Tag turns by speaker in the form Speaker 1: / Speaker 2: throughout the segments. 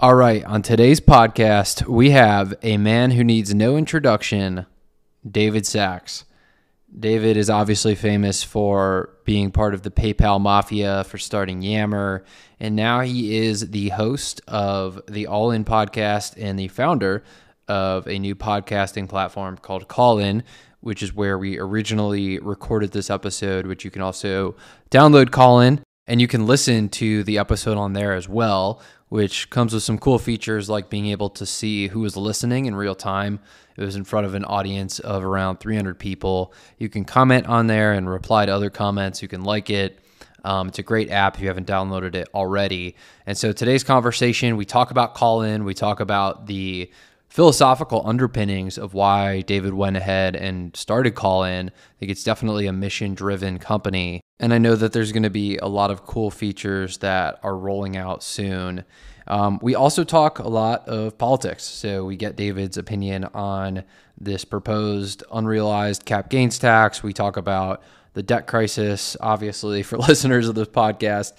Speaker 1: All right, on today's podcast, we have a man who needs no introduction, David Sacks. David is obviously famous for being part of the PayPal mafia, for starting Yammer, and now he is the host of the All In podcast and the founder of a new podcasting platform called Callin, which is where we originally recorded this episode, which you can also download Callin and you can listen to the episode on there as well which comes with some cool features like being able to see who is listening in real time. It was in front of an audience of around 300 people. You can comment on there and reply to other comments. You can like it. Um, it's a great app if you haven't downloaded it already. And so today's conversation, we talk about Callin, we talk about the philosophical underpinnings of why David went ahead and started Callin. I think it's definitely a mission driven company. And I know that there's going to be a lot of cool features that are rolling out soon. Um, we also talk a lot of politics. So we get David's opinion on this proposed unrealized cap gains tax. We talk about the debt crisis, obviously, for listeners of this podcast.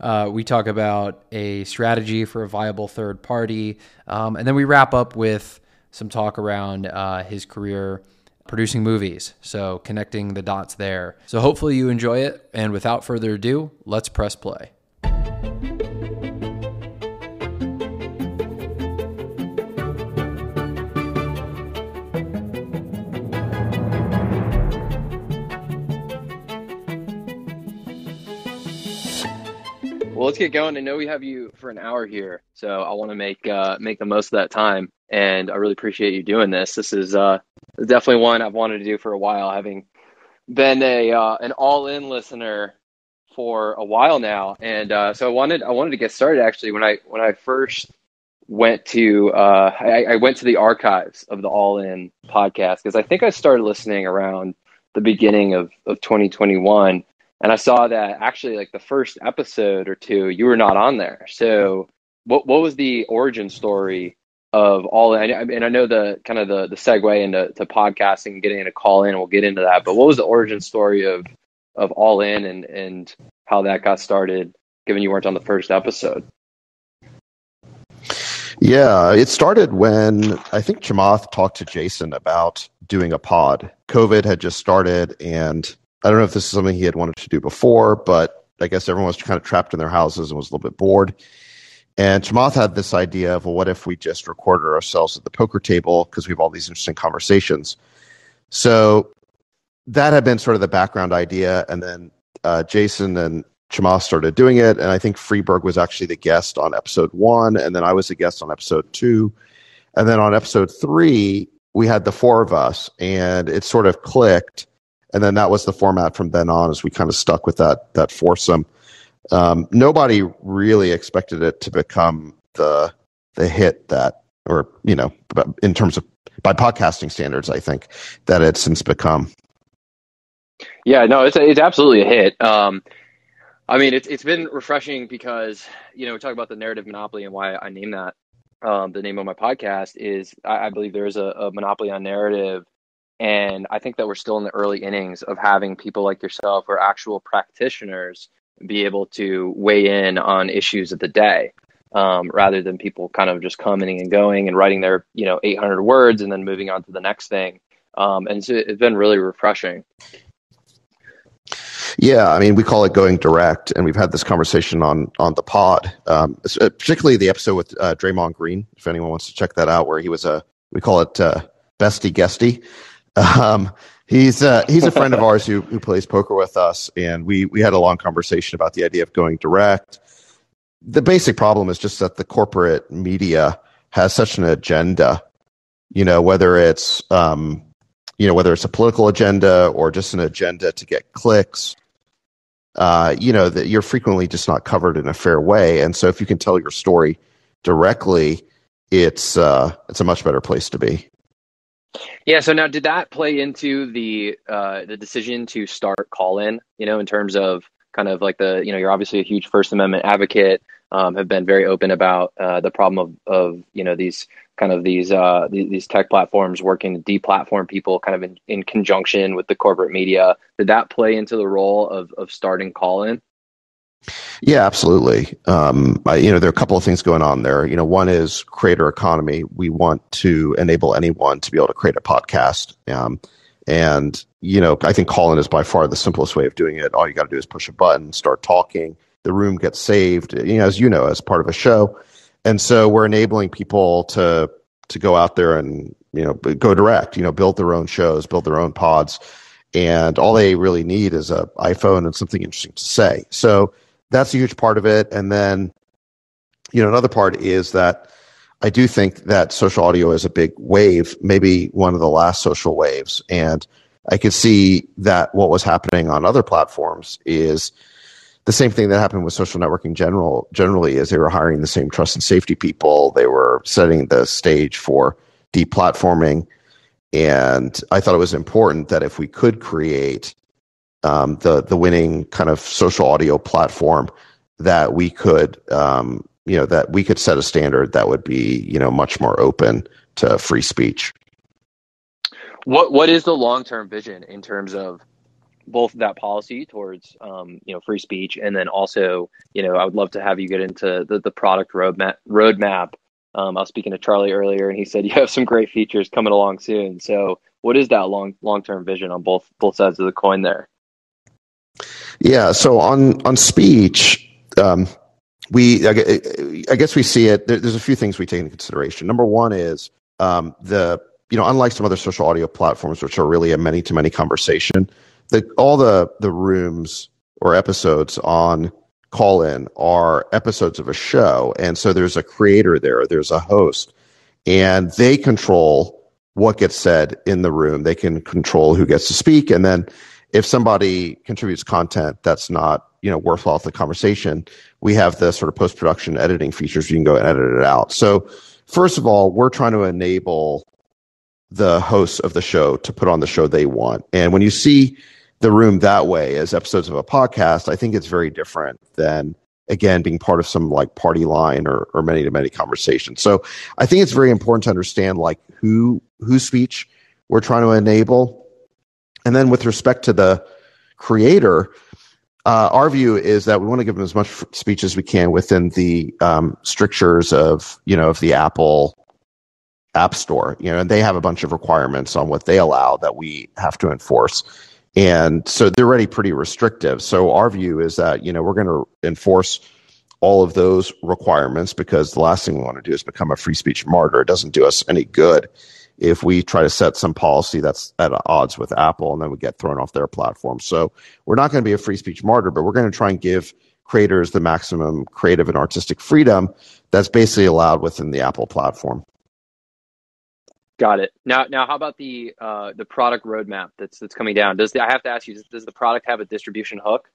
Speaker 1: Uh, we talk about a strategy for a viable third party. Um, and then we wrap up with some talk around uh, his career producing movies. So connecting the dots there. So hopefully you enjoy it. And without further ado, let's press play.
Speaker 2: Well, let's get going. I know we have you for an hour here, so I want to make uh, make the most of that time. And I really appreciate you doing this. This is uh, definitely one I've wanted to do for a while, having been a uh, an all in listener for a while now. And uh, so I wanted I wanted to get started actually when I when I first went to uh, I, I went to the archives of the All In podcast because I think I started listening around the beginning of of 2021 and I saw that actually like the first episode or two you were not on there. So what what was the origin story of all In. and I know the kind of the the segue into to podcasting and getting into Callin we'll get into that but what was the origin story of of all in and and how that got started given you weren't on the first episode
Speaker 3: yeah it started when i think chamath talked to jason about doing a pod covid had just started and I don't know if this is something he had wanted to do before, but I guess everyone was kind of trapped in their houses and was a little bit bored. And Chamath had this idea of, well, what if we just recorded ourselves at the poker table because we have all these interesting conversations. So that had been sort of the background idea. And then uh, Jason and Chamath started doing it. And I think Friedberg was actually the guest on episode one. And then I was the guest on episode two. And then on episode three, we had the four of us and it sort of clicked and then that was the format from then on as we kind of stuck with that that foursome. Um, nobody really expected it to become the the hit that, or you know, in terms of by podcasting standards, I think that it's since become.
Speaker 2: Yeah, no, it's it's absolutely a hit. Um, I mean, it's it's been refreshing because you know we talk about the narrative monopoly and why I named that um, the name of my podcast is I, I believe there is a, a monopoly on narrative and I think that we're still in the early innings of having people like yourself or actual practitioners be able to weigh in on issues of the day. Um, rather than people kind of just coming and going and writing their, you know, 800 words and then moving on to the next thing. Um, and so it's been really refreshing.
Speaker 3: Yeah, I mean, we call it going direct, and we've had this conversation on on the pod, um, uh, particularly the episode with uh, Draymond Green. If anyone wants to check that out, where he was a we call it uh, bestie guesty, um, he's uh, he's a friend of ours who who plays poker with us, and we we had a long conversation about the idea of going direct. The basic problem is just that the corporate media has such an agenda. You know, whether it's um, you know whether it's a political agenda or just an agenda to get clicks. Uh, you know that you're frequently just not covered in a fair way, and so if you can tell your story directly, it's uh, it's a much better place to be.
Speaker 2: Yeah. So now, did that play into the uh, the decision to start Callin? You know, in terms of kind of like the you know, you're obviously a huge First Amendment advocate. Um, have been very open about uh, the problem of of you know these kind of these uh, these, these tech platforms working to deplatform people, kind of in, in conjunction with the corporate media. Did that play into the role of of starting Callin?
Speaker 3: Yeah, absolutely. Um, I, you know, there are a couple of things going on there. You know, one is creator economy. We want to enable anyone to be able to create a podcast. Um, and you know, I think Callin is by far the simplest way of doing it. All you got to do is push a button, start talking. The room gets saved, you know, as you know, as part of a show. And so we're enabling people to to go out there and you know go direct. You know, build their own shows, build their own pods, and all they really need is a iPhone and something interesting to say. So that's a huge part of it. And then, you know, another part is that I do think that social audio is a big wave, maybe one of the last social waves. And I could see that what was happening on other platforms is the same thing that happened with social networking general generally is they were hiring the same trust and safety people. They were setting the stage for deplatforming. And I thought it was important that if we could create um, the the winning kind of social audio platform that we could um, you know that we could set a standard that would be you know much more open to free speech.
Speaker 2: What what is the long term vision in terms of both that policy towards um, you know free speech and then also you know I would love to have you get into the, the product roadmap roadmap. Um, I was speaking to Charlie earlier and he said you have some great features coming along soon. So what is that long long term vision on both both sides of the coin there?
Speaker 3: Yeah. So on on speech, um, we I guess we see it. There's a few things we take into consideration. Number one is um, the you know unlike some other social audio platforms, which are really a many to many conversation, the all the the rooms or episodes on Callin are episodes of a show, and so there's a creator there, there's a host, and they control what gets said in the room. They can control who gets to speak, and then if somebody contributes content that's not you know worthwhile to the conversation, we have the sort of post production editing features. You can go and edit it out. So first of all, we're trying to enable the hosts of the show to put on the show they want. And when you see the room that way as episodes of a podcast, I think it's very different than again being part of some like party line or, or many to many conversation. So I think it's very important to understand like who whose speech we're trying to enable and then with respect to the creator, uh, our view is that we want to give them as much speech as we can within the um, strictures of you know of the Apple App Store. You know, and they have a bunch of requirements on what they allow that we have to enforce, and so they're already pretty restrictive. So our view is that you know we're going to enforce all of those requirements because the last thing we want to do is become a free speech martyr. It doesn't do us any good if we try to set some policy that's at odds with Apple and then we get thrown off their platform. So we're not going to be a free speech martyr, but we're going to try and give creators the maximum creative and artistic freedom that's basically allowed within the Apple platform.
Speaker 2: Got it. Now, now, how about the uh, the product roadmap that's that's coming down? Does the, I have to ask you? Does, does the product have a distribution hook?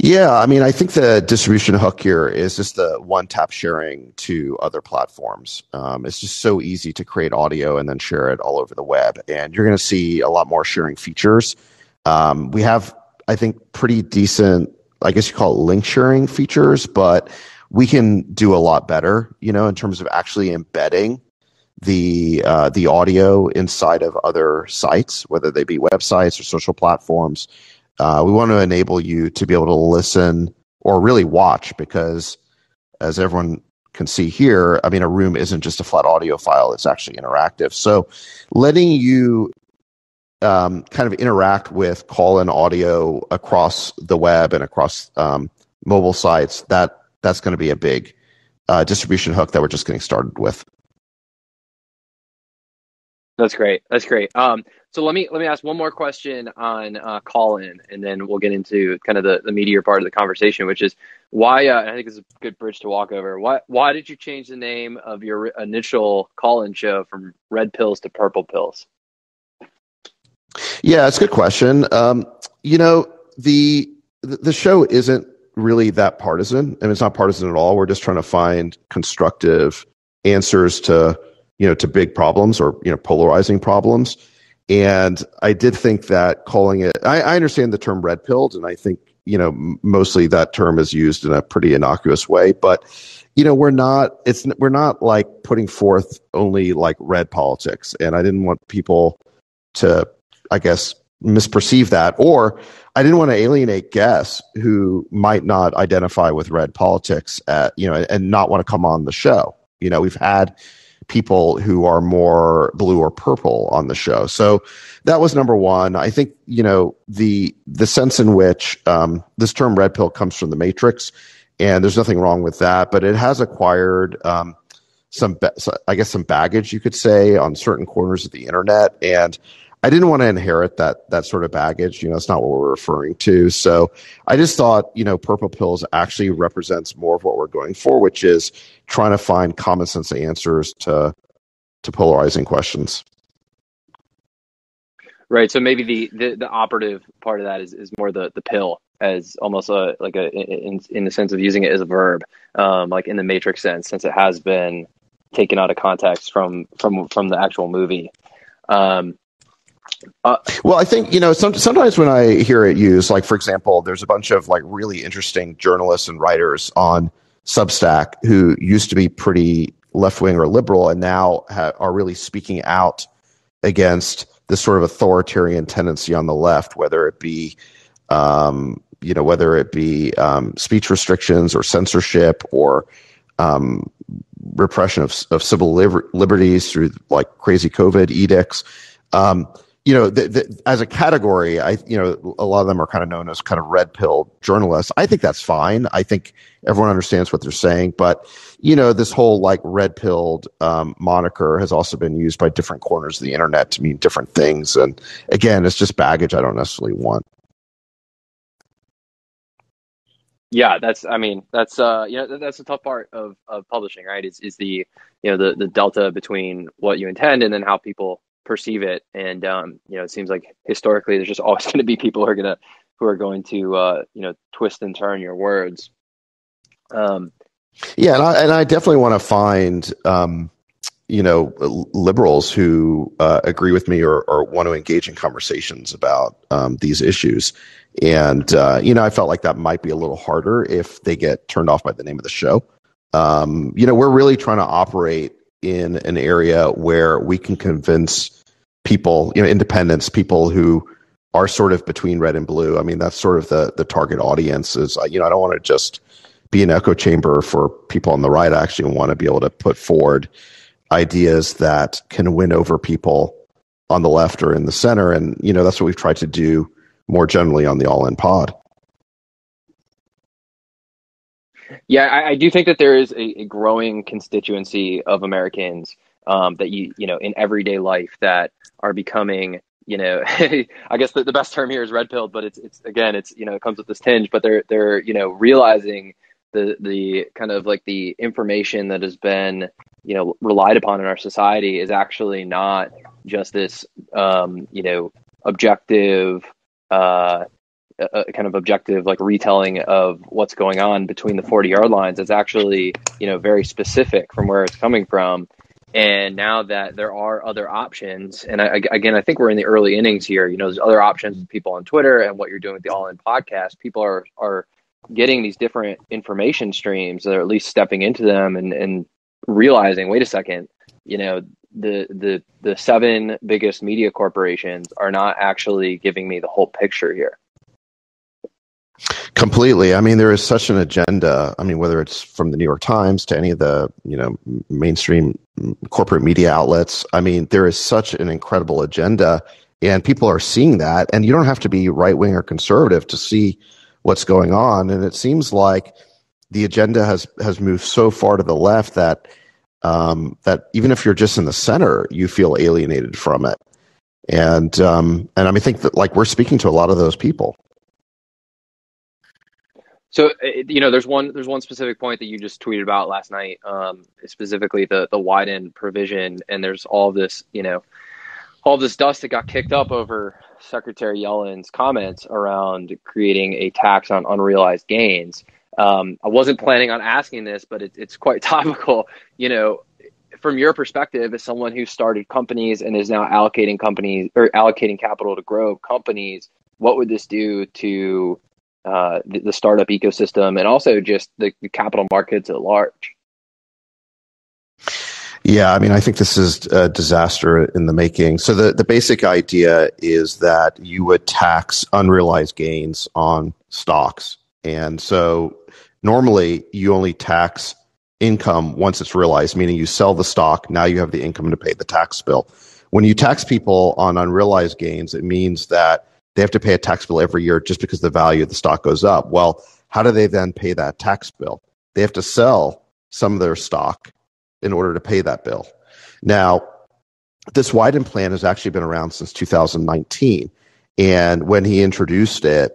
Speaker 3: Yeah, I mean, I think the distribution hook here is just the one tap sharing to other platforms. Um, it's just so easy to create audio and then share it all over the web. And you're going to see a lot more sharing features. Um, we have, I think, pretty decent, I guess you call it link sharing features, but we can do a lot better, you know, in terms of actually embedding the uh, the audio inside of other sites, whether they be websites or social platforms. Uh, we want to enable you to be able to listen or really watch because, as everyone can see here, I mean, a room isn't just a flat audio file, it's actually interactive. So, letting you um, kind of interact with Callin audio across the web and across um, mobile sites, that that's going to be a big uh, distribution hook that we're just getting started with.
Speaker 2: That's great. That's great. Um, so let me let me ask one more question on uh, Callin, and then we'll get into kind of the, the meatier part of the conversation, which is why. Uh, I think it's a good bridge to walk over. Why why did you change the name of your initial Callin show from Red Pills to Purple Pills?
Speaker 3: Yeah, it's a good question. Um, you know the the show isn't really that partisan, I and it's not partisan at all. We're just trying to find constructive answers to you know, to big problems or, you know, polarizing problems. And I did think that calling it, I, I understand the term red pilled, and I think, you know, mostly that term is used in a pretty innocuous way, but, you know, we're not, it's, we're not like putting forth only like red politics. And I didn't want people to, I guess, misperceive that, or I didn't want to alienate guests who might not identify with red politics, at, you know, and not want to come on the show. You know, we've had people who are more blue or purple on the show. So that was number one. I think you know the the sense in which um, this term red pill comes from the Matrix, and there's nothing wrong with that, but it has acquired. Um, some, I guess, some baggage you could say on certain corners of the internet, and I didn't want to inherit that that sort of baggage. You know, that's not what we're referring to. So I just thought, you know, purple pills actually represents more of what we're going for, which is trying to find common sense answers to to polarizing questions.
Speaker 2: Right. So maybe the, the, the operative part of that is, is more the, the pill as almost a like a in, in the sense of using it as a verb, um, like in the Matrix sense, since it has been taken out of context from from from the actual movie. Um,
Speaker 3: uh, well, I think you know some, sometimes when I hear it used, like for example, there's a bunch of like really interesting journalists and writers on Substack who used to be pretty left wing or liberal, and now ha- are really speaking out against this sort of authoritarian tendency on the left, whether it be um, you know whether it be um, speech restrictions or censorship or um, repression of, of civil liber- liberties through like crazy COVID edicts. Um, you know, the, the, as a category, I, you know, a lot of them are kind of known as kind of red pill journalists. I think that's fine. I think everyone understands what they're saying, but you know, this whole like red pilled um, moniker has also been used by different corners of the internet to mean different things. And again, it's just baggage I don't necessarily want.
Speaker 2: Yeah, that's. I mean, that's. Uh, you know, that's the tough part of, of publishing, right? Is is the you know the the delta between what you intend and then how people perceive it. And um, you know, it seems like historically, there's just always going to be people who are gonna who are going to uh, you know twist and turn your words.
Speaker 3: Um, yeah, and I and I definitely want to find um, you know liberals who uh, agree with me or, or want to engage in conversations about um, these issues. And uh, you know, I felt like that might be a little harder if they get turned off by the name of the show. Um, you know, we're really trying to operate in an area where we can convince people, you know, independents, people who are sort of between red and blue. I mean, that's sort of the the target audience. Is uh, you know, I don't want to just be an echo chamber for people on the right. I actually want to be able to put forward ideas that can win over people on the left or in the center, and you know, that's what we've tried to do more generally on the All In Pod.
Speaker 2: Yeah, I, I, do think that there is a, a growing constituency of Americans um, that you you know in everyday life that are becoming you know i guess the, the best term here is red pilled but it's it's again it's you know it comes with this tinge but they're they're you know realizing the the kind of like the information that has been you know relied upon in our society is actually not just this um, you know objective uh, a, kind of objective like retelling of what's going on between the 40 yard lines. It's actually you know very specific from where it's coming from and now that there are other options, and I, again, I think we're in the early innings here. You know, there's other options with people on Twitter and what you're doing with the All In podcast. People are are getting these different information streams, or at least stepping into them and and realizing, wait a second, you know, the the the seven biggest media corporations are not actually giving me the whole picture here.
Speaker 3: Completely. I mean, there is such an agenda. I mean, whether it's from the New York Times to any of the you know mainstream corporate media outlets. I mean, there is such an incredible agenda, and people are seeing that. And you don't have to be right wing or conservative to see what's going on. And it seems like the agenda has has moved so far to the left that um, that even if you're just in the center, you feel alienated from it. And um, and I mean, think that like we're speaking to a lot of those people.
Speaker 2: So you know, there's one there's one specific point that you just tweeted about last night, um, specifically the the Wyden provision, and there's all this you know, all this dust that got kicked up over Secretary Yellen's comments around creating a tax on unrealized gains. Um, I wasn't planning on asking this, but it, it's quite topical. You know, from your perspective, as someone who started companies and is now allocating companies or allocating capital to grow companies, what would this do to uh, the, the, startup ecosystem and also just the, the capital markets at large?
Speaker 3: Yeah, I mean, I think this is a disaster in the making. So the, the basic idea is that you would tax unrealized gains on stocks. And so normally you only tax income once it's realized, meaning you sell the stock, now you have the income to pay the tax bill. When you tax people on unrealized gains, it means that they have to pay a tax bill every year just because the value of the stock goes up. Well, how do they then pay that tax bill? They have to sell some of their stock in order to pay that bill. Now, this Wyden plan has actually been around since 2019. And when he introduced it,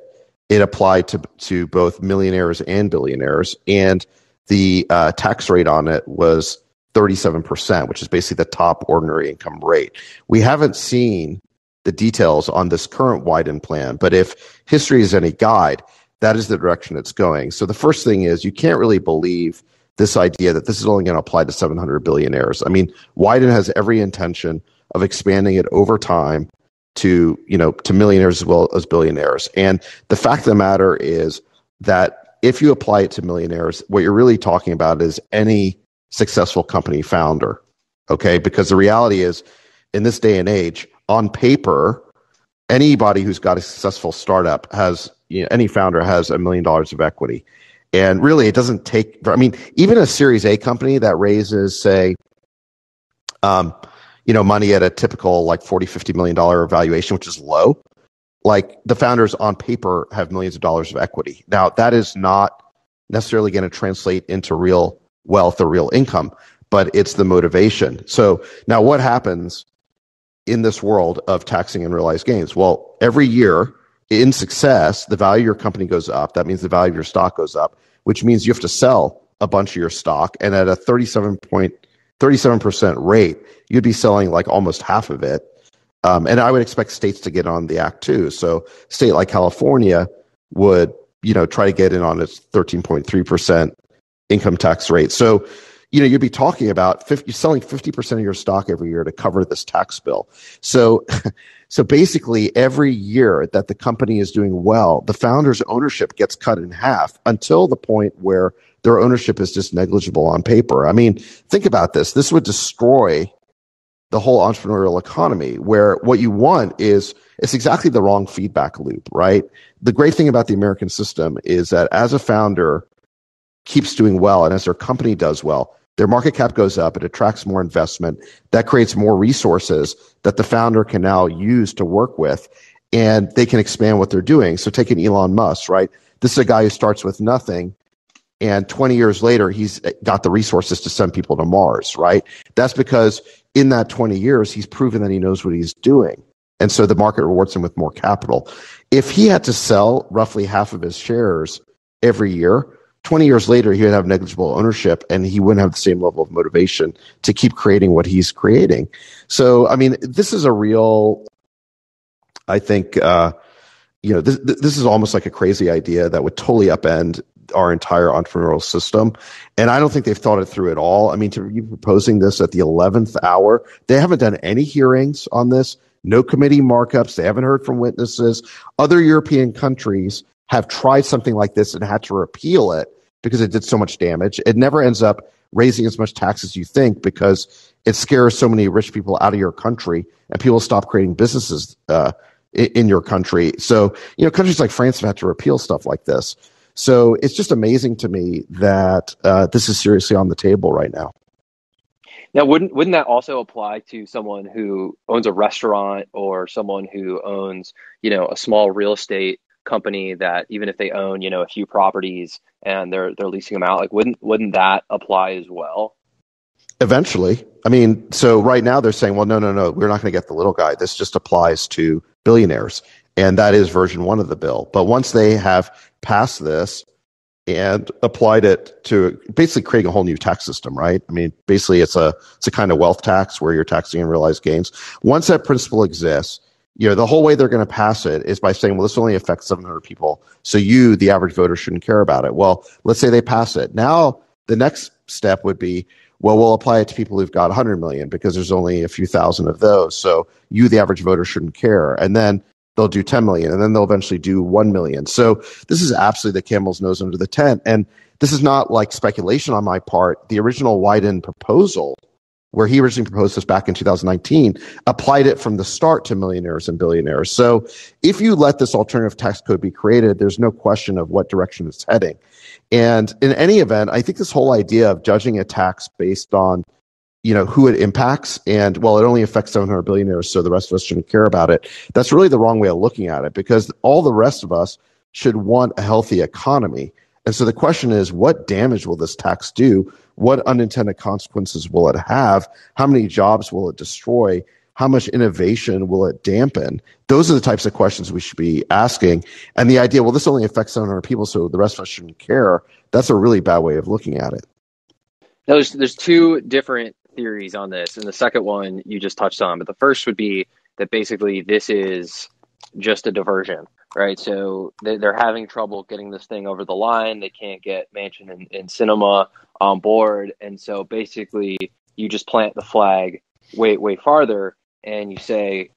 Speaker 3: it applied to, to both millionaires and billionaires. And the uh, tax rate on it was 37%, which is basically the top ordinary income rate. We haven't seen the details on this current Wyden plan, but if history is any guide, that is the direction it's going. So the first thing is you can't really believe this idea that this is only going to apply to 700 billionaires. I mean, Wyden has every intention of expanding it over time to, you know, to millionaires as well as billionaires. And the fact of the matter is that if you apply it to millionaires, what you're really talking about is any successful company founder. Okay. Because the reality is in this day and age, on paper, anybody who's got a successful startup has, you know, any founder has a million dollars of equity. And really, it doesn't take, I mean, even a Series A company that raises, say, um, you know, money at a typical like 40, 50 million dollar valuation, which is low, like the founders on paper have millions of dollars of equity. Now, that is not necessarily going to translate into real wealth or real income, but it's the motivation. So now what happens in this world of taxing and realized gains? Well, every year in success, the value of your company goes up. That means the value of your stock goes up, which means you have to sell a bunch of your stock. And at a 37.37% rate, you'd be selling like almost half of it. Um, and I would expect states to get on the act too. So state like California would, you know, try to get in on its 13.3% income tax rate. So, you know, you'd be talking about 50, selling 50% of your stock every year to cover this tax bill. So So basically, every year that the company is doing well, the founder's ownership gets cut in half until the point where their ownership is just negligible on paper. I mean, think about this. This would destroy the whole entrepreneurial economy where what you want is it's exactly the wrong feedback loop, right? The great thing about the American system is that as a founder keeps doing well and as their company does well, their market cap goes up. It attracts more investment. That creates more resources that the founder can now use to work with and they can expand what they're doing. So take an Elon Musk, right? This is a guy who starts with nothing and 20 years later he's got the resources to send people to Mars, right? That's because in that 20 years he's proven that he knows what he's doing. And so the market rewards him with more capital. If he had to sell roughly half of his shares every year, 20 years later, he would have negligible ownership and he wouldn't have the same level of motivation to keep creating what he's creating. So, I mean, this is a real, I think, uh, you know, this, this is almost like a crazy idea that would totally upend our entire entrepreneurial system. And I don't think they've thought it through at all. I mean, to be proposing this at the 11th hour, they haven't done any hearings on this, no committee markups. They haven't heard from witnesses. Other European countries have tried something like this and had to repeal it because it did so much damage. It never ends up raising as much tax as you think because it scares so many rich people out of your country and people stop creating businesses uh, in your country. So, you know, countries like France have had to repeal stuff like this. So it's just amazing to me that uh, this is seriously on the table right now.
Speaker 2: Now, wouldn't wouldn't that also apply to someone who owns a restaurant or someone who owns, you know, a small real estate company that even if they own you know a few properties and they're they're leasing them out like wouldn't wouldn't that apply as well?
Speaker 3: Eventually. I mean so right now they're saying well no no no we're not going to get the little guy. This just applies to billionaires. And that is version 1 of the bill. But once they have passed this and applied it to basically creating a whole new tax system right? I mean basically it's a it's a kind of wealth tax where you're taxing unrealized gains. Once that principle exists you know, the whole way they're going to pass it is by saying, well, this only affects 700 people. So you, the average voter, shouldn't care about it. Well, let's say they pass it. Now, the next step would be, well, we'll apply it to people who've got 100 million because there's only a few thousand of those. So you, the average voter, shouldn't care. And then they'll do 10 million and then they'll eventually do 1 million. So this is absolutely the camel's nose under the tent. And this is not like speculation on my part. The original Wyden proposal where he originally proposed this back in 2019, applied it from the start to millionaires and billionaires. So if you let this alternative tax code be created, there's no question of what direction it's heading. And in any event, I think this whole idea of judging a tax based on you know who it impacts and well it only affects 700 billionaires so the rest of us shouldn't care about it that's really the wrong way of looking at it because all the rest of us should want a healthy economy and so the question is what damage will this tax do what unintended consequences will it have? How many jobs will it destroy? How much innovation will it dampen? Those are the types of questions we should be asking. And the idea well this only affects 700 people so the rest of us shouldn't care. That's a really bad way of looking at it.
Speaker 2: Now, there's there's two different theories on this, and the second one you just touched on. But the first would be that basically this is just a diversion, right? So they're having trouble getting this thing over the line. They can't get Manchin and, and Sinema on board, and so basically you just plant the flag way way farther, and you say,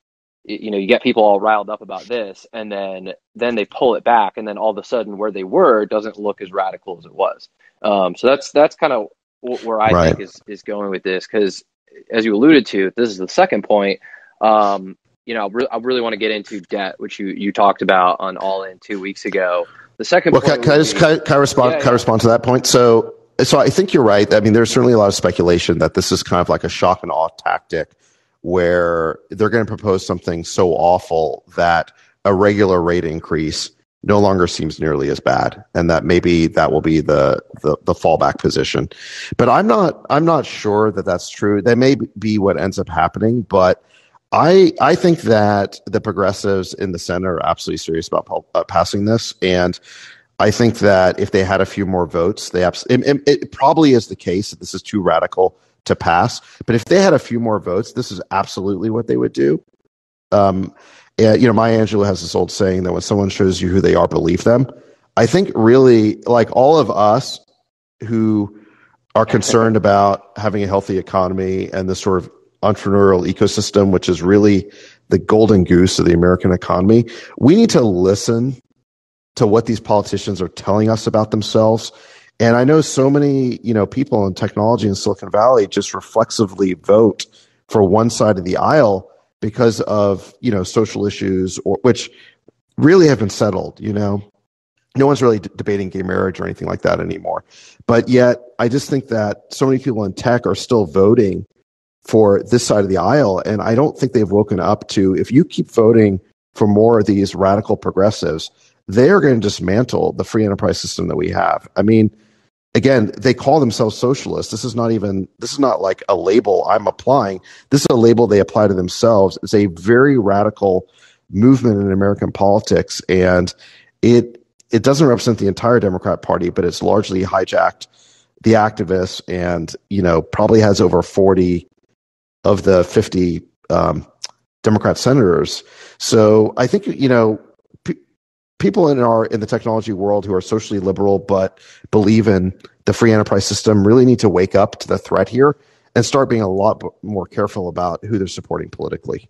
Speaker 2: you know, you get people all riled up about this, and then then they pull it back, and then all of a sudden where they were doesn't look as radical as it was. Um, so that's that's kind of where I right. think is is going with this because, as you alluded to, this is the second point. Um, you know, I, re- I really want to get into debt, which you you talked about on All In two weeks ago. The second
Speaker 3: well, can, can I just be, can, can I respond? Yeah, can I respond to that point? So, so I think you're right. I mean, there's certainly a lot of speculation that this is kind of like a shock and awe tactic, where they're going to propose something so awful that a regular rate increase no longer seems nearly as bad and that maybe that will be the, the, the fallback position but i'm not i'm not sure that that's true that may be what ends up happening but i i think that the progressives in the senate are absolutely serious about uh, passing this and i think that if they had a few more votes they abs- it, it, it probably is the case that this is too radical to pass but if they had a few more votes this is absolutely what they would do um, yeah, you know, Maya Angelou has this old saying that when someone shows you who they are, believe them. I think really, like all of us who are concerned about having a healthy economy and this sort of entrepreneurial ecosystem, which is really the golden goose of the American economy, we need to listen to what these politicians are telling us about themselves. And I know so many, you know, people in technology in Silicon Valley just reflexively vote for one side of the aisle because of you know social issues or which really have been settled you know. No one's really d- debating gay marriage or anything like that anymore. But yet i just think that so many people in tech are still voting for this side of the aisle and i don't think they've woken up to if you keep voting for more of these radical progressives they are going to dismantle the free enterprise system that we have i mean again, they call themselves socialists. This is not even, this is not like a label I'm applying. This is a label they apply to themselves. It's a very radical movement in American politics. And it, it doesn't represent the entire Democrat Party, but it's largely hijacked the activists and, you know, probably has over 40 of the 50 um, Democrat senators. So I think, you know, people in our in the technology world who are socially liberal but believe in the free enterprise system really need to wake up to the threat here and start being a lot more careful about who they're supporting politically.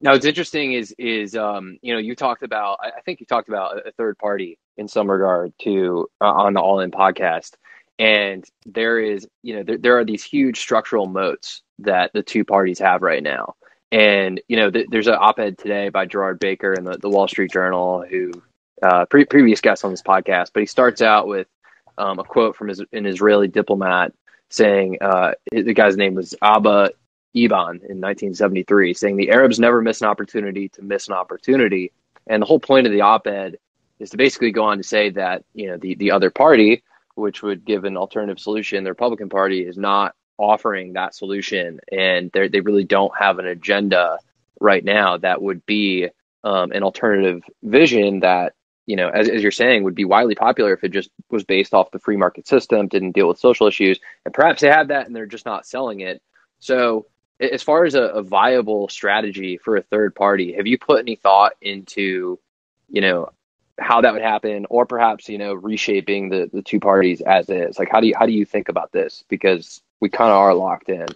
Speaker 2: Now, what's interesting is is um, you know you talked about I think you talked about a third party in some regard to uh, on the All In podcast, and there is you know there, there are these huge structural moats that the two parties have right now. And you know, th- there's an op-ed today by Gerard Baker in the, the Wall Street Journal, who uh, pre- previous guest on this podcast, but he starts out with um, a quote from his, an Israeli diplomat saying uh, the guy's name was Abba Eban in 1973, saying the Arabs never miss an opportunity to miss an opportunity. And the whole point of the op-ed is to basically go on to say that you know the the other party, which would give an alternative solution, the Republican Party, is not offering that solution, and they really don't have an agenda right now that would be um, an alternative vision that you know, as, as you're saying, would be widely popular if it just was based off the free market system, didn't deal with social issues, and perhaps they have that and they're just not selling it. So, as far as a, a viable strategy for a third party, have you put any thought into, you know, how that would happen, or perhaps you know, reshaping the the two parties as is? Like, how do you how do you think about this? Because we kind of are locked in.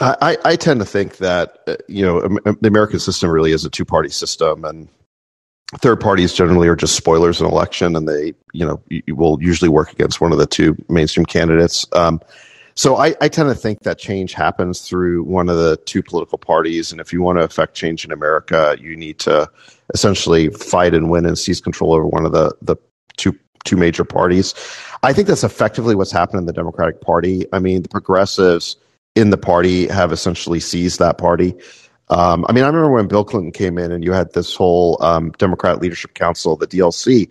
Speaker 3: I, I tend to think that uh, you know the American system really is a two party system, and third parties generally are just spoilers in election, and they you know will usually work against one of the two mainstream candidates. Um, So I, I tend to think that change happens through one of the two political parties. And if you want to affect change in America, you need to essentially fight and win and seize control over one of the, the two two major parties. I think that's effectively what's happened in the Democratic Party. I mean, the progressives in the party have essentially seized that party. Um, I mean, I remember when Bill Clinton came in and you had this whole um, Democrat Leadership Council, the DLC,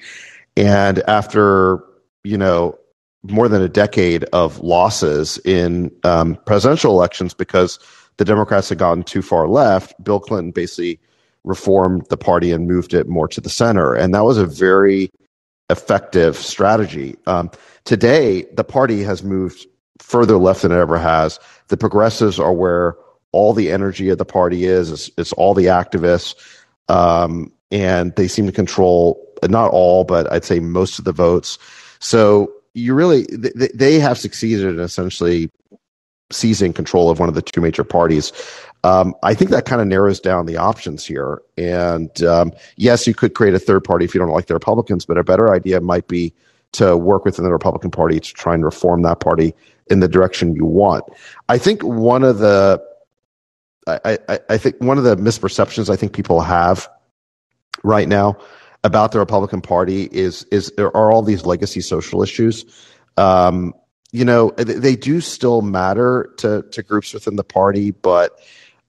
Speaker 3: and after you know more than a decade of losses in um, presidential elections because the Democrats had gotten too far left, Bill Clinton basically reformed the party and moved it more to the center, and that was a very effective strategy. Um, today, the party has moved further left than it ever has. The progressives are where all the energy of the party is. It's, it's all the activists, um, and they seem to control not all, but I'd say most of the votes. So you really they, they have succeeded in essentially seizing control of one of the two major parties. Um, I think that kind of narrows down the options here. And um, yes, you could create a third party if you don't like the Republicans, but a better idea might be to work within the Republican Party to try and reform that party in the direction you want. I think one of the I, I, I think one of the misperceptions I think people have right now about the Republican Party is is there are all these legacy social issues. Um, you know, they do still matter to to groups within the party, but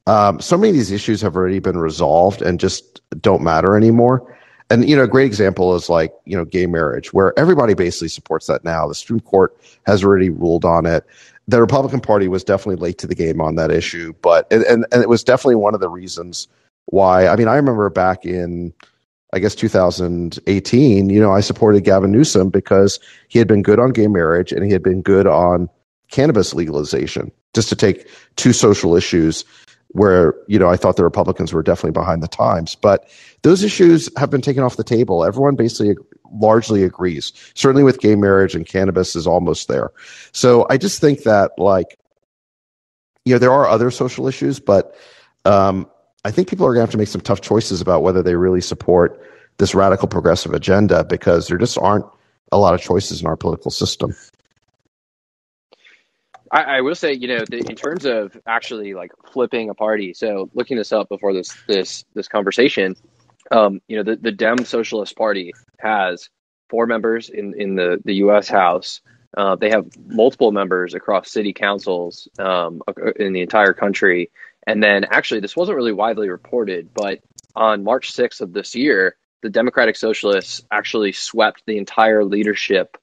Speaker 3: um, so many of these issues have already been resolved and just don't matter anymore. And you know, a great example is like you know, gay marriage, where everybody basically supports that now. The Supreme Court has already ruled on it. The Republican Party was definitely late to the game on that issue, but and and, and it was definitely one of the reasons why. I mean, I remember back in I guess 2018, you know, I supported Gavin Newsom because he had been good on gay marriage and he had been good on cannabis legalization, just to take two social issues where, you know, I thought the Republicans were definitely behind the times. But those issues have been taken off the table. Everyone basically largely agrees. Certainly with gay marriage and cannabis is almost there. So I just think that, like, you know, there are other social issues, but um, I think people are going to have to make some tough choices about whether they really support this radical progressive agenda because there just aren't a lot of choices in our political system.
Speaker 2: I, I will say, you know, the, in terms of actually like flipping a party. So looking this up before this this this conversation, um, you know, the, the Dem Socialist Party has four members in in the the U.S. House. Uh, they have multiple members across city councils um, in the entire country. And then actually, this wasn't really widely reported, but on March 6th of this year, the Democratic Socialists actually swept the entire leadership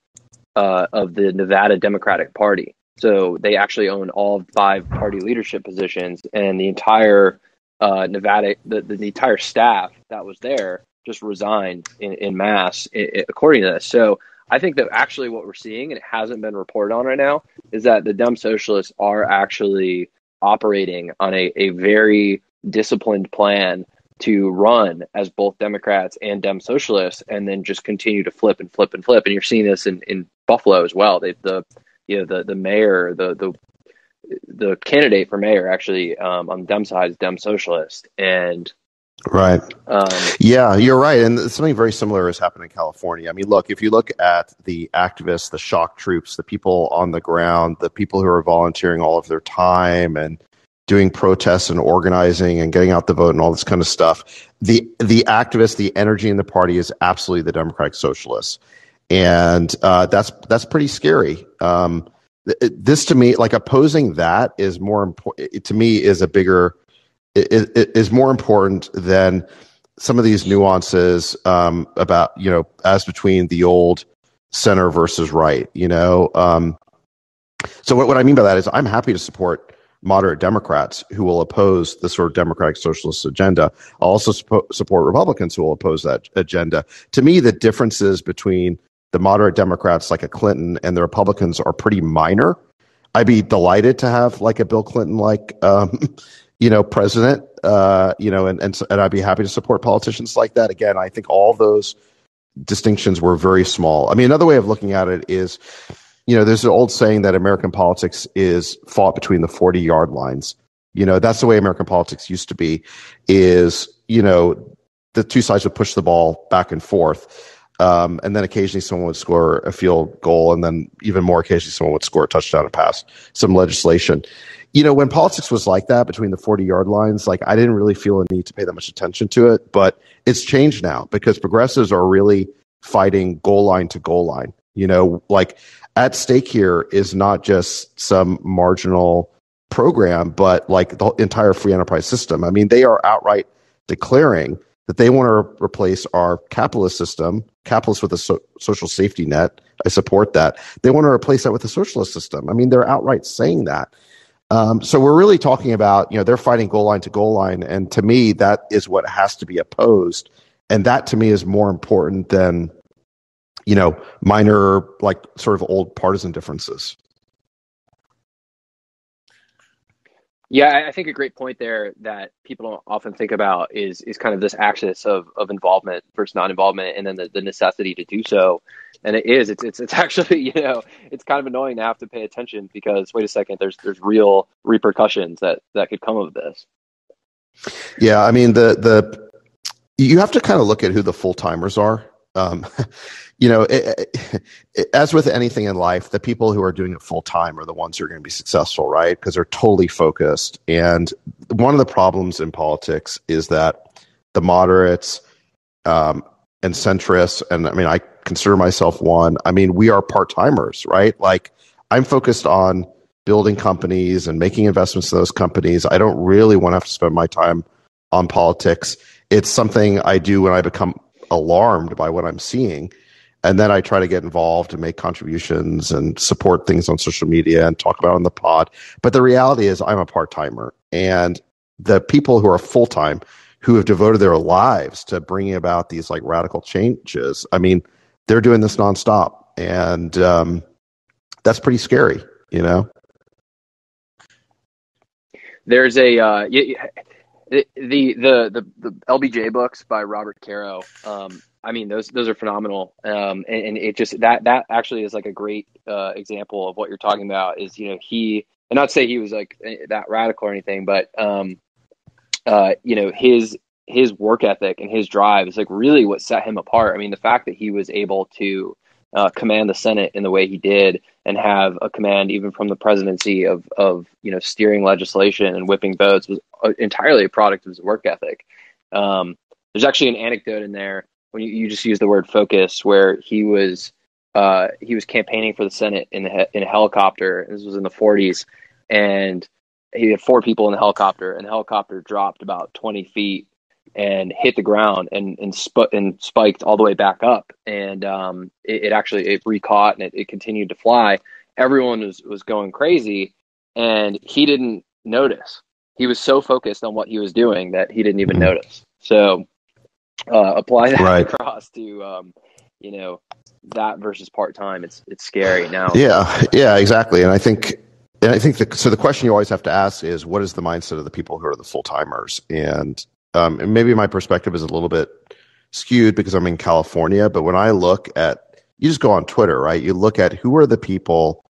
Speaker 2: uh, of the Nevada Democratic Party. So they actually own all five party leadership positions, and the entire uh, Nevada, the, the, entire staff that was there just resigned in, in mass, in, in, according to this. So I think that actually what we're seeing, and it hasn't been reported on right now, is that the Dem Socialists are actually operating on a, a very disciplined plan to run as both Democrats and Dem socialists, and then just continue to flip and flip and flip. And you're seeing this in, in Buffalo as well. They the you know the the mayor the the the candidate for mayor actually um, on the Dem side is Dem socialist, and
Speaker 3: Right. Um, yeah, you're right. And something very similar has happened in California. I mean, look, if you look at the activists, the shock troops, the people on the ground, the people who are volunteering all of their time and doing protests and organizing and getting out the vote and all this kind of stuff, the the activists, the energy in the party is absolutely the Democratic Socialists, and uh, that's that's pretty scary. Um, this to me, like opposing that, is more important. To me, is a bigger is more important than some of these nuances um, about you know as between the old center versus right. You know, um, so what, what I mean by that is I'm happy to support moderate Democrats who will oppose the sort of democratic socialist agenda. I'll also support Republicans who will oppose that agenda. To me, the differences between the moderate Democrats like a Clinton and the Republicans are pretty minor. I'd be delighted to have like a Bill Clinton like um, you know, president, uh, you know, and, and, and I'd be happy to support politicians like that. Again, I think all those distinctions were very small. I mean, another way of looking at it is, you know, there's an old saying that American politics is fought between the 40 yard lines. You know, that's the way American politics used to be is, you know, the two sides would push the ball back and forth. Um, and then occasionally someone would score a field goal, and then even more occasionally someone would score a touchdown and pass some legislation. You know, when politics was like that between the 40 yard lines, like I didn't really feel a need to pay that much attention to it, but it's changed now because progressives are really fighting goal line to goal line. You know, like at stake here is not just some marginal program, but like the entire free enterprise system. I mean, they are outright declaring that they want to replace our capitalist system, capitalist with a so- social safety net. I support that. They want to replace that with a socialist system. I mean, they're outright saying that. Um, so we're really talking about, you know, they're fighting goal line to goal line. And to me, that is what has to be opposed. And that to me is more important than, you know, minor, like sort of old partisan differences.
Speaker 2: Yeah, I think a great point there that people don't often think about is is kind of this axis of, of involvement versus non-involvement, and then the, the necessity to do so. And it is it's, it's it's actually you know it's kind of annoying to have to pay attention because wait a second, there's there's real repercussions that that could come of this.
Speaker 3: Yeah, I mean the the you have to kind of look at who the full timers are. Um, you know, it, it, as with anything in life, the people who are doing it full time are the ones who are going to be successful, right? Because they're totally focused. And one of the problems in politics is that the moderates um, and centrists, and I mean, I consider myself one. I mean, we are part timers, right? Like, I'm focused on building companies and making investments in those companies. I don't really want to have to spend my time on politics. It's something I do when I become alarmed by what I'm seeing and then I try to get involved and make contributions and support things on social media and talk about on the pod. But the reality is, I'm a part timer, and the people who are full time, who have devoted their lives to bringing about these like radical changes, I mean, they're doing this nonstop, and um, that's pretty scary, you know.
Speaker 2: There's a uh, the, the the the LBJ books by Robert Caro. Um, I mean, those those are phenomenal, um, and, and, it just that that actually is like a great uh, example of what you're talking about. Is you know he and not to say he was like eh, that radical or anything, but um, uh, you know his his work ethic and his drive is like really what set him apart. I mean, the fact that he was able to uh, command the Senate in the way he did and have a command even from the presidency of of you know steering legislation and whipping votes was entirely a product of his work ethic. Um, there's actually an anecdote in there when you, you just use the word focus, where he was uh, he was campaigning for the Senate in the in a helicopter. This was in the 40s, and he had four people in the helicopter, and the helicopter dropped about 20 feet and hit the ground and and, sp- and spiked all the way back up, and um, it, it, actually it recaught and it, it continued to fly. Everyone was was going crazy, and he didn't notice. He was so focused on what he was doing that he didn't even mm-hmm. notice. So uh, apply that right. across to um, you know that versus part time. It's it's scary now.
Speaker 3: Yeah, yeah, exactly. And I think and I think the, so. The question you always have to ask is, what is the mindset of the people who are the full timers? And um, and maybe my perspective is a little bit skewed because I'm in California. But when I look at, you just go on Twitter, right? You look at who are the people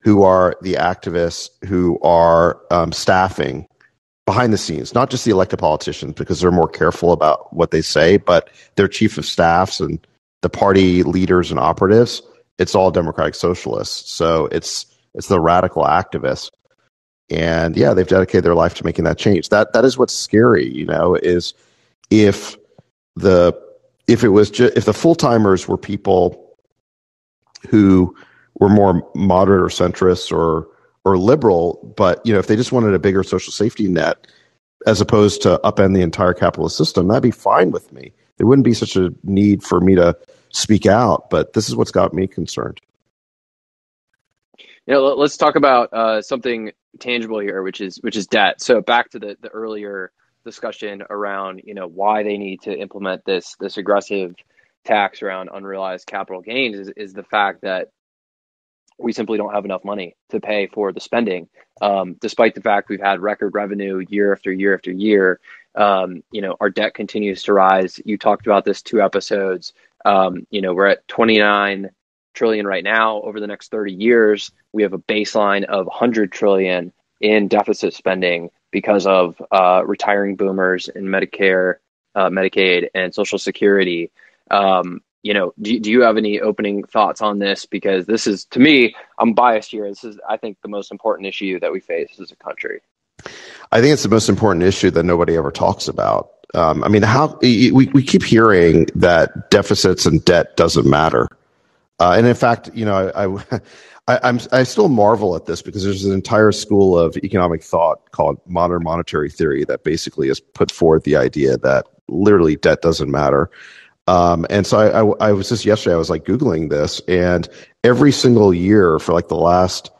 Speaker 3: who are the activists who are um, staffing behind the scenes, not just the elected politicians, because they're more careful about what they say, but their chief of staffs and the party leaders and operatives. It's all democratic socialists. So it's it's the radical activists. And yeah, they've dedicated their life to making that change. That that is what's scary, you know, is if the if it was just if the full timers were people who were more moderate or centrist or or liberal, but you know, if they just wanted a bigger social safety net as opposed to upend the entire capitalist system, that'd be fine with me. There wouldn't be such a need for me to speak out. But this is what's got me concerned.
Speaker 2: You know, let's talk about uh, something tangible here, which is which is debt. So back to the the earlier discussion around you know why they need to implement this this aggressive tax around unrealized capital gains is, is the fact that we simply don't have enough money to pay for the spending. Um, despite the fact we've had record revenue year after year after year, um, you know, our debt continues to rise. You talked about this two episodes. Um, you know, we're at 29 trillion right now. Over the next 30 years, we have a baseline of 100 trillion in deficit spending because of uh, retiring boomers in Medicare, uh, Medicaid, and Social Security. Um, you know, do, do you have any opening thoughts on this? Because this is, to me, I'm biased here. This is, I think, the most important issue that we face as a country.
Speaker 3: I think it's the most important issue that nobody ever talks about. Um, I mean, how we, we keep hearing that deficits and debt doesn't matter. Uh, and in fact, you know, I, I, I, am I still marvel at this because there's an entire school of economic thought called modern monetary theory that basically has put forward the idea that literally debt doesn't matter. Um, and so I, I, I, was just yesterday, I was like Googling this, and every single year for like the last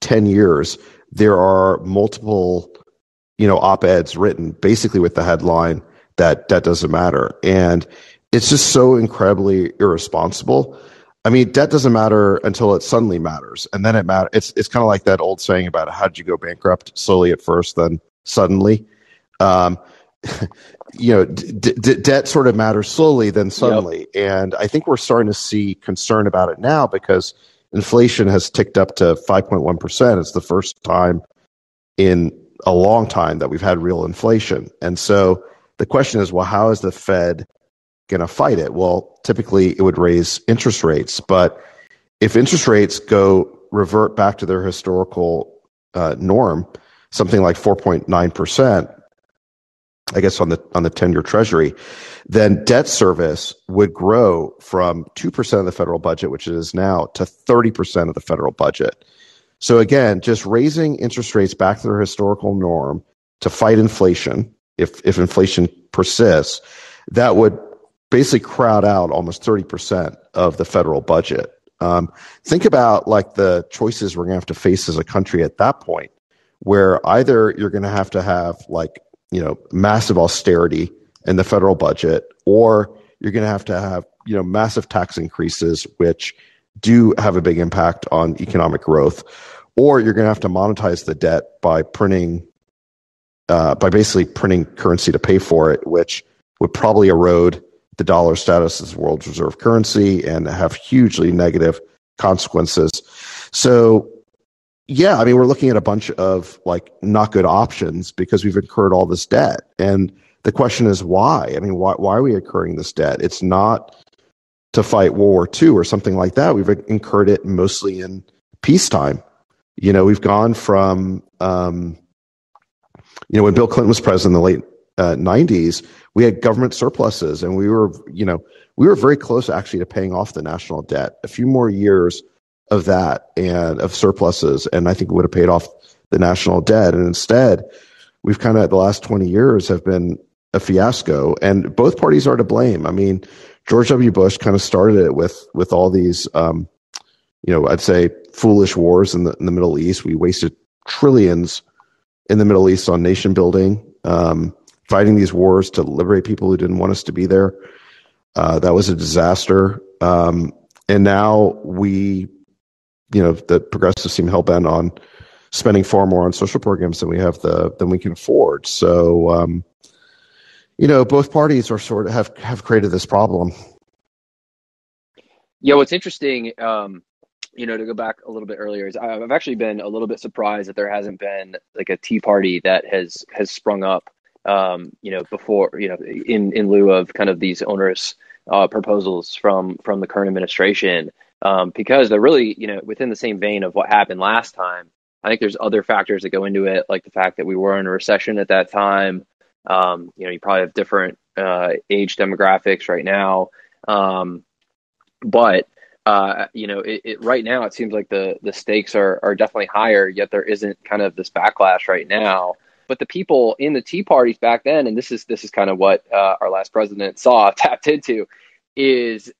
Speaker 3: 10 years, there are multiple, you know, op eds written basically with the headline that debt doesn't matter. And it's just so incredibly irresponsible. I mean, debt doesn't matter until it suddenly matters. And then it matters. It's, it's kind of like that old saying about how did you go bankrupt slowly at first, then suddenly. Um, you know, d- d- debt sort of matters slowly, then suddenly. Yep. And I think we're starting to see concern about it now because inflation has ticked up to 5.1%. It's the first time in a long time that we've had real inflation. And so the question is, well, how is the Fed going to fight it? Well, typically it would raise interest rates. But if interest rates go revert back to their historical uh, norm, something like 4.9%, I guess on the on the 10-year treasury, then debt service would grow from 2% of the federal budget, which it is now, to 30% of the federal budget. So again, just raising interest rates back to their historical norm to fight inflation, if if inflation persists, that would basically crowd out almost 30% of the federal budget. Um, think about like the choices we're going to have to face as a country at that point, where either you're going to have to have like you know, massive austerity in the federal budget, or you're going to have to have, you know, massive tax increases, which do have a big impact on economic growth, or you're going to have to monetize the debt by printing, uh, by basically printing currency to pay for it, which would probably erode the dollar status as the world's reserve currency and have hugely negative consequences. So yeah, I mean, we're looking at a bunch of like not good options because we've incurred all this debt. And the question is why? I mean, why, why are we incurring this debt? It's not to fight World War II or something like that. We've incurred it mostly in peacetime. You know, we've gone from, um, you know, when Bill Clinton was president in the late uh, 90s, we had government surpluses and we were, you know, we were very close actually to paying off the national debt. A few more years of that and of surpluses, and I think would have paid off the national debt. And instead, we've kind of the last 20 years have been a fiasco, and both parties are to blame. I mean, George W. Bush kind of started it with with all these, um, you know, I'd say foolish wars in the in the Middle East. We wasted trillions in the Middle East on nation building, um, fighting these wars to liberate people who didn't want us to be there. Uh, that was a disaster. Um, and now we you know the progressives seem hell bent on spending far more on social programs than we have the than we can afford. So um, you know both parties are sort of have have created this problem.
Speaker 2: Yeah, what's interesting, um, you know, to go back a little bit earlier is I've actually been a little bit surprised that there hasn't been like a Tea Party that has has sprung up, um, you know, before you know, in in lieu of kind of these onerous uh, proposals from from the current administration um, because they're really, you know, within the same vein of what happened last time. I think there's other factors that go into it, like the fact that we were in a recession at that time. Um, you know, you probably have different uh, age demographics right now, um, but uh, you know, it, it, right now it seems like the the stakes are are definitely higher. Yet there isn't kind of this backlash right now. But the people in the Tea parties back then, and this is this is kind of what uh, our last president saw tapped into, is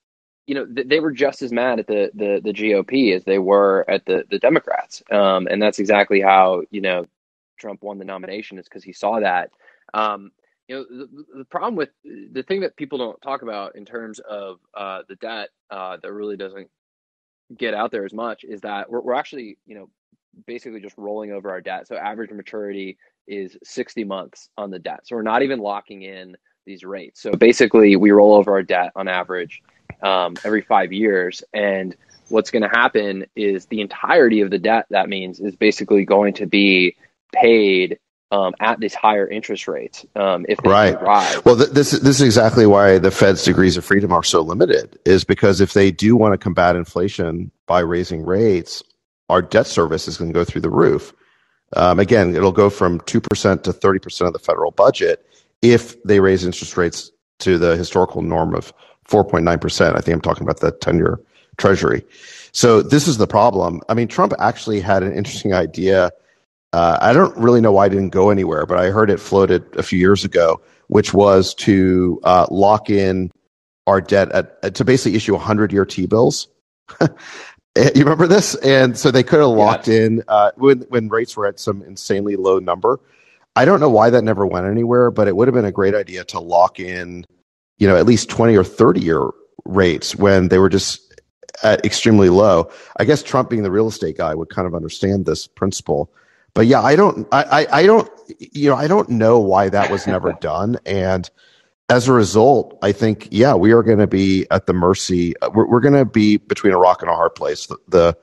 Speaker 2: you know, th- they were just as mad at the, the, the GOP as they were at the, the Democrats. Um, and that's exactly how, you know, Trump won the nomination is because he saw that. Um, you know, the, the, problem with the thing that people don't talk about in terms of uh, the debt uh, that really doesn't get out there as much is that we're, we're actually, you know, basically just rolling over our debt. So average maturity is 60 months on the debt. So we're not even locking in these rates. So basically, we roll over our debt on average um, every five years. And what's going to happen is the entirety of the debt that means is basically going to be paid um, at these higher interest rates um, if they
Speaker 3: right.
Speaker 2: rise.
Speaker 3: Well, th- this this is exactly why the Fed's degrees of freedom are so limited. Is because if they do want to combat inflation by raising rates, our debt service is going to go through the roof. Um, again, it'll go from two percent to thirty percent of the federal budget if they raise interest rates to the historical norm of four point nine percent. I think I'm talking about the ten-year Treasury. So this is the problem. I mean, Trump actually had an interesting idea uh, I don't really know why it didn't go anywhere, but I heard it floated a few years ago, which was to uh, lock in our debt at to basically issue 100 year T bills. you remember this? And so they could have locked yes. in uh, when when rates were at some insanely low number. I don't know why that never went anywhere, but it would have been a great idea to lock in, you know, at least 20 or 30 year rates when they were just at extremely low. I guess Trump being the real estate guy would kind of understand this principle but yeah, I don't, I, I, I don't, you know, I don't know why that was never done. And as a result, I think, yeah, we are going to be at the mercy. We're, we're going to be between a rock and a hard place. The, the,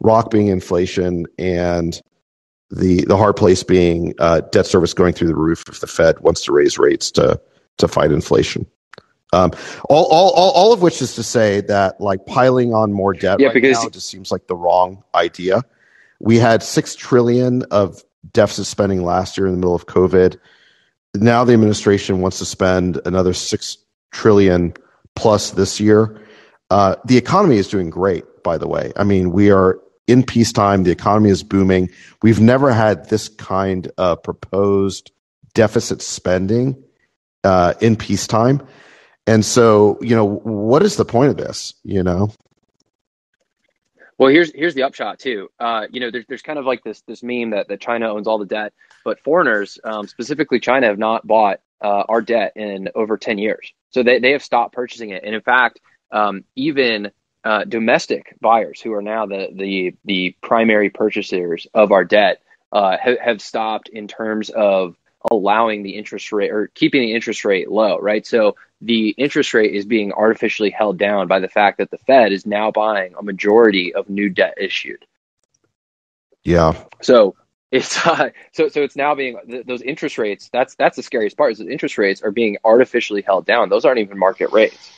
Speaker 3: rock being inflation and the the hard place being uh, debt service going through the roof if the Fed wants to raise rates to to fight inflation. Um, all, all, all, all of which is to say that like piling on more debt yeah, right because now just seems like the wrong idea. We had six trillion of deficit spending last year in the middle of COVID. Now the administration wants to spend another six trillion plus this year. Uh, the economy is doing great, by the way. I mean, we are in peacetime. The economy is booming. We've never had this kind of proposed deficit spending uh, in peacetime. And so, you know, what is the point of this? You know,
Speaker 2: well, here's here's the upshot too. Uh, you know, there's there's kind of like this this meme that, that China owns all the debt, but foreigners, um, specifically China, have not bought uh, our debt in over ten years. So they they have stopped purchasing it, and in fact, um, even uh, domestic buyers who are now the the the primary purchasers of our debt uh, have, have stopped in terms of allowing the interest rate or keeping the interest rate low, right? So the interest rate is being artificially held down by the fact that the Fed is now buying a majority of new debt issued.
Speaker 3: Yeah.
Speaker 2: So it's uh, so so it's now being th- those interest rates. That's that's the scariest part. Is that interest rates are being artificially held down. Those aren't even market rates.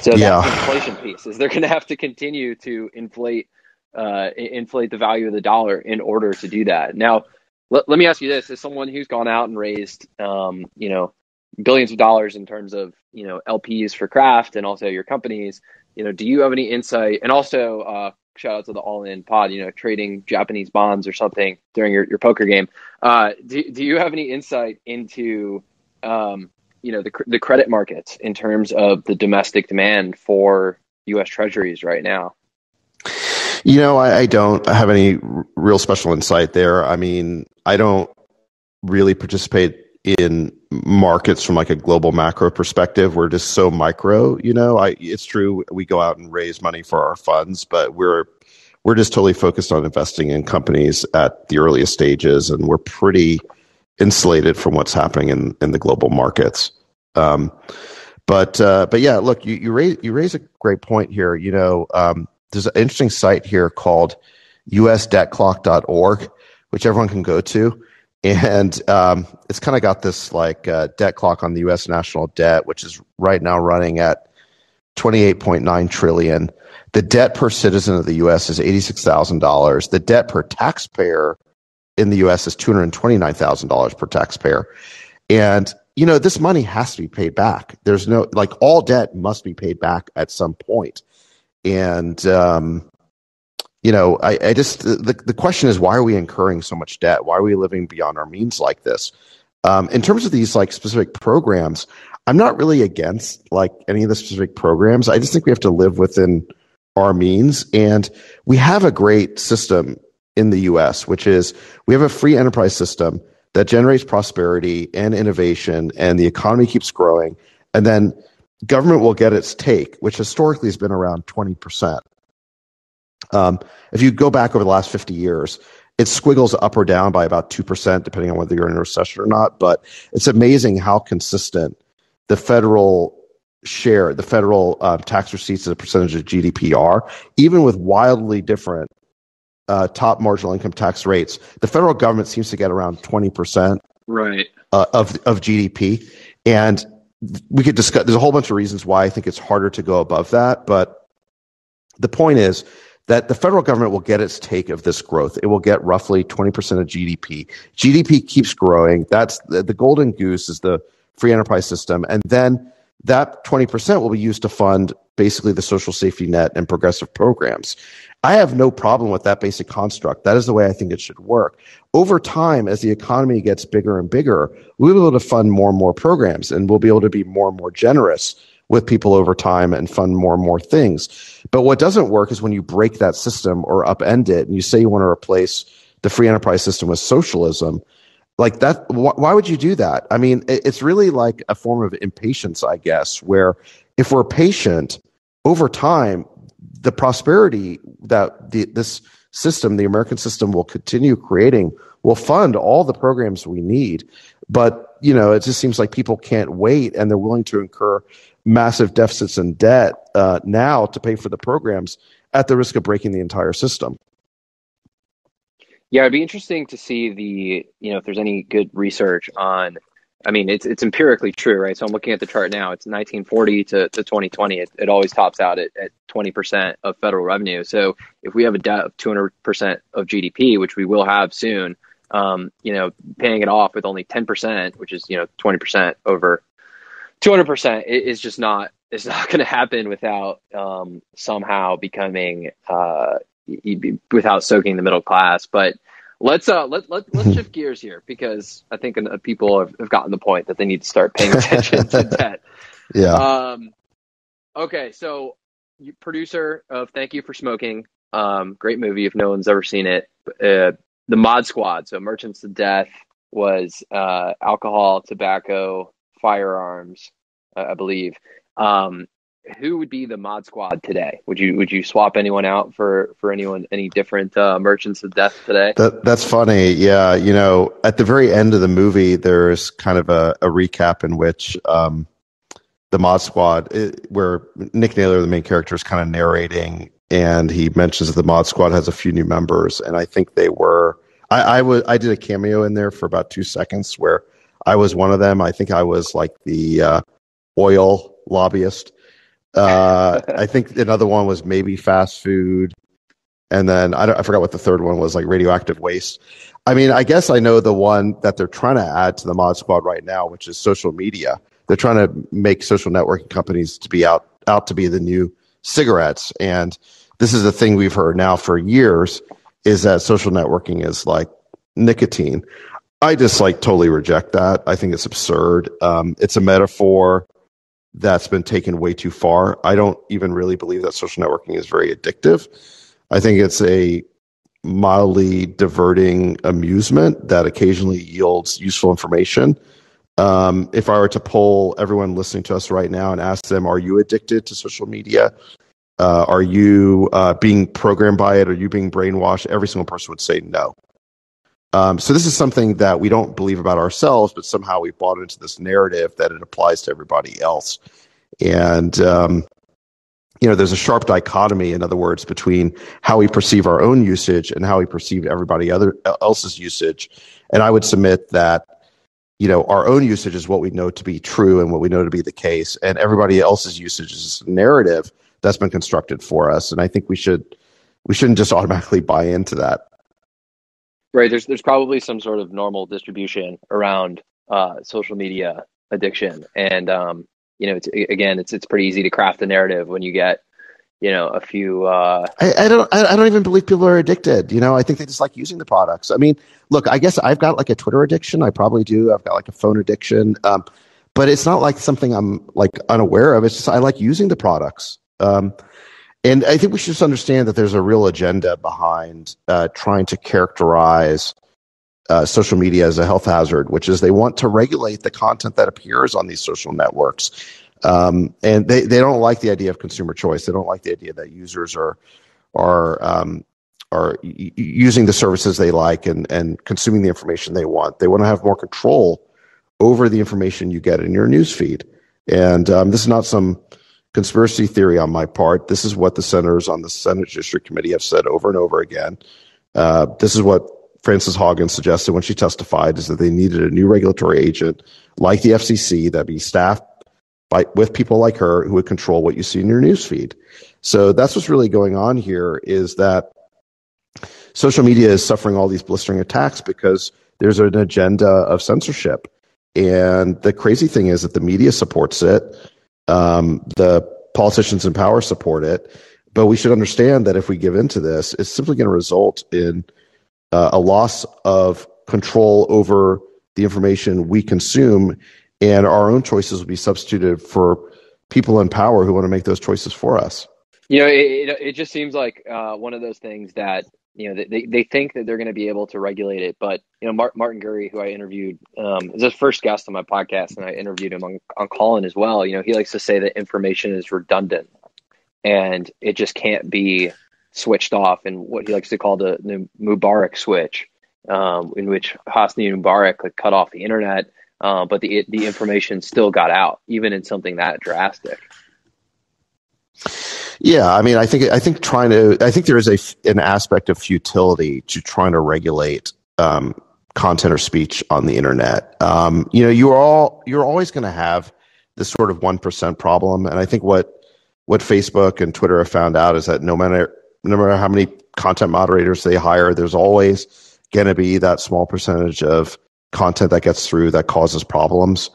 Speaker 2: So yeah. that's inflation piece. Is they're going to have to continue to inflate uh, inflate the value of the dollar in order to do that. Now, let, let me ask you this: as someone who's gone out and raised, um, you know, billions of dollars in terms of you know LPs for Craft and also your companies. You know, do you have any insight? And also, uh, shout out to the All In Pod. You know, trading Japanese bonds or something during your, your poker game. Uh, do do you have any insight into um, you know the the credit markets in terms of the domestic demand for U.S. Treasuries right now?
Speaker 3: You know, I, I don't have any real special insight there. I mean, I don't really participate in markets from like a global macro perspective. We're just so micro, you know. I it's true we go out and raise money for our funds, but we're we're just totally focused on investing in companies at the earliest stages, and we're pretty insulated from what's happening in in the global markets. Um, but uh, but yeah, look, you you raise you raise a great point here. You know, um, there's an interesting site here called usdebtclock.org, which everyone can go to and um, it's kind of got this like uh, debt clock on the U.S. national debt, which is right now running at 28.9 trillion. The debt per citizen of the U.S. is $86,000. The debt per taxpayer in the U.S. is $229,000 per taxpayer. And you know this money has to be paid back. There's no like all debt must be paid back at some point. And um, you know, I, I just the, the question is why are we incurring so much debt? Why are we living beyond our means like this? Um, in terms of these like specific programs, I'm not really against like any of the specific programs. I just think we have to live within our means, and we have a great system in the U.S., which is we have a free enterprise system that generates prosperity and innovation, and the economy keeps growing, and then government will get its take, which historically has been around 20 percent. Um, if you go back over the last 50 years, it squiggles up or down by about 2%, depending on whether you're in a recession or not. But it's amazing how consistent the federal share, the federal uh, tax receipts as a percentage of GDP are, even with wildly different uh, top marginal income tax rates. The federal government seems to get around 20%
Speaker 2: right.
Speaker 3: uh, of, of GDP. And we could discuss, there's a whole bunch of reasons why I think it's harder to go above that. But the point is that the federal government will get its take of this growth. It will get roughly 20% of GDP. GDP keeps growing. That's the, the golden goose is the free enterprise system. And then that 20% will be used to fund basically the social safety net and progressive programs. I have no problem with that basic construct. That is the way I think it should work. Over time, as the economy gets bigger and bigger, we'll be able to fund more and more programs and we'll be able to be more and more generous with people over time and fund more and more things. But what doesn't work is when you break that system or upend it and you say you want to replace the free enterprise system with socialism like that wh- why would you do that? I mean it's really like a form of impatience i guess where if we're patient over time the prosperity that the, this system the american system will continue creating will fund all the programs we need but you know it just seems like people can't wait and they're willing to incur massive deficits and debt uh, now to pay for the programs at the risk of breaking the entire system
Speaker 2: yeah, it'd be interesting to see the, you know, if there's any good research on, I mean, it's it's empirically true, right? So I'm looking at the chart now. It's 1940 to, to 2020. It, it always tops out at, at 20% of federal revenue. So if we have a debt of 200% of GDP, which we will have soon, um, you know, paying it off with only 10%, which is, you know, 20% over 200% is just not, it's not going to happen without um, somehow becoming, uh, without soaking the middle class. But let's uh let, let let's shift gears here because I think people have, have gotten the point that they need to start paying attention to debt.
Speaker 3: Yeah.
Speaker 2: Um. Okay, so producer of Thank You for Smoking, um, great movie if no one's ever seen it. Uh, the Mod Squad, so Merchants of Death was uh, alcohol, tobacco, firearms, uh, I believe. Um, who would be the mod squad today? Would you would you swap anyone out for for anyone any different uh, merchants of death today?
Speaker 3: That, that's funny. Yeah, you know, at the very end of the movie, there's kind of a, a recap in which um, the mod squad, it, where Nick Naylor, the main character, is kind of narrating, and he mentions that the mod squad has a few new members, and I think they were. I, I was I did a cameo in there for about two seconds where I was one of them. I think I was like the uh, oil lobbyist uh, I think another one was maybe fast food, and then I, I forgot what the third one was, like radioactive waste. I mean, I guess I know the one that they're trying to add to the mod squad right now, which is social media. They're trying to make social networking companies to be out out to be the new cigarettes, and this is a thing we've heard now for years is that social networking is like nicotine. I just like totally reject that. I think it's absurd. Um, it's a metaphor that's been taken way too far. I don't even really believe that social networking is very addictive. I think it's a mildly diverting amusement that occasionally yields useful information. Um, if I were to poll everyone listening to us right now and ask them, are you addicted to social media? Uh, are you uh, being programmed by it? Are you being brainwashed? Every single person would say no. Um, so this is something that we don't believe about ourselves, but somehow we bought into this narrative that it applies to everybody else. And um, you know, there's a sharp dichotomy, in other words, between how we perceive our own usage and how we perceive everybody other else's usage. And I would submit that you know our own usage is what we know to be true and what we know to be the case, and everybody else's usage is narrative that's been constructed for us. And I think we should we shouldn't just automatically buy into that.
Speaker 2: Right. There's there's probably some sort of normal distribution around uh, social media addiction, and um, you know, it's again, it's it's pretty easy to craft a narrative when you get you know a few. Uh...
Speaker 3: I, I don't I don't even believe people are addicted. You know, I think they just like using the products. I mean, look, I guess I've got like a Twitter addiction. I probably do. I've got like a phone addiction. Um, but it's not like something I'm like unaware of. It's just I like using the products. Um, and I think we should just understand that there's a real agenda behind uh, trying to characterize uh, social media as a health hazard, which is they want to regulate the content that appears on these social networks. Um, and they, they don't like the idea of consumer choice. They don't like the idea that users are are um, are y- using the services they like and, and consuming the information they want. They want to have more control over the information you get in your newsfeed. And um, this is not some conspiracy theory on my part. This is what the senators on the Senate District Committee have said over and over again. Uh, this is what Frances Haugen suggested when she testified: is that they needed a new regulatory agent like the FCC that be staffed by with people like her who would control what you see in your newsfeed. So that's what's really going on here: is that social media is suffering all these blistering attacks because there's an agenda of censorship. And the crazy thing is that the media supports it, um, the politicians in power support it. But we should understand that if we give into this, it's simply going to result in uh, a loss of control over the information we consume, and our own choices will be substituted for people in power who want to make those choices for us.
Speaker 2: You know, it, it, it just seems like uh, one of those things that you know they, they think that they're going to be able to regulate it but you know Martin Gurri who I interviewed um, is first guest on my podcast and I interviewed him on, on Callin as well you know he likes to say that information is redundant and it just can't be switched off and what he likes to call the, the Mubarak switch um, in which Hosni Mubarak like, cut off the internet uh, but the the information still got out even in something that drastic
Speaker 3: yeah, I mean, I think I think trying to I think there is a an aspect of futility to trying to regulate um, content or speech on the internet. Um, you know, you're all you're always going to have this sort of one percent problem, and I think what what Facebook and Twitter have found out is that no matter no matter how many content moderators they hire, there's always going to be that small percentage of content that gets through that causes problems.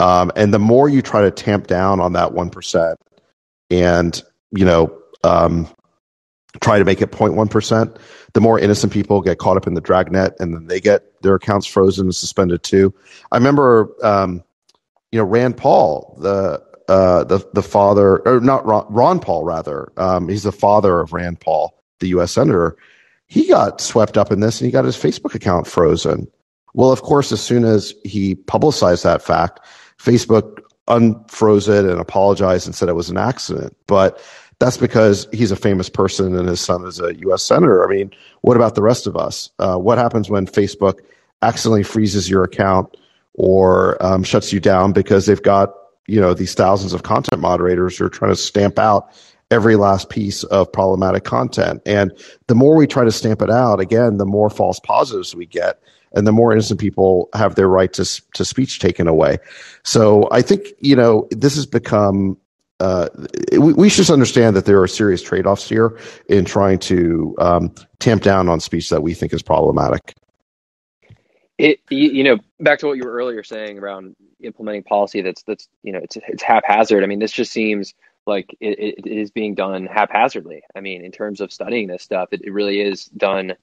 Speaker 3: Um, and the more you try to tamp down on that one percent, and you know, um, try to make it 0.1%, the more innocent people get caught up in the dragnet and then they get their accounts frozen and suspended too. I remember, um, you know, Rand Paul, the, uh, the, the father, or not Ron, Ron Paul, rather. Um, he's the father of Rand Paul, the U.S. Senator. He got swept up in this and he got his Facebook account frozen. Well, of course, as soon as he publicized that fact, Facebook unfroze it and apologized and said it was an accident. But that's because he's a famous person and his son is a U.S. senator. I mean, what about the rest of us? Uh, what happens when Facebook accidentally freezes your account or um, shuts you down because they've got you know these thousands of content moderators who are trying to stamp out every last piece of problematic content. And the more we try to stamp it out, again, the more false positives we get and the more innocent people have their right to to speech taken away. So I think you know this has become. Uh, we, we, should understand that there are serious trade-offs here in trying to um, tamp down on speech that we think is problematic.
Speaker 2: It, you know, back to what you were earlier saying around implementing policy that's that's you know it's it's haphazard. I mean, this just seems like it, it is being done haphazardly. I mean, in terms of studying this stuff, it, it really is done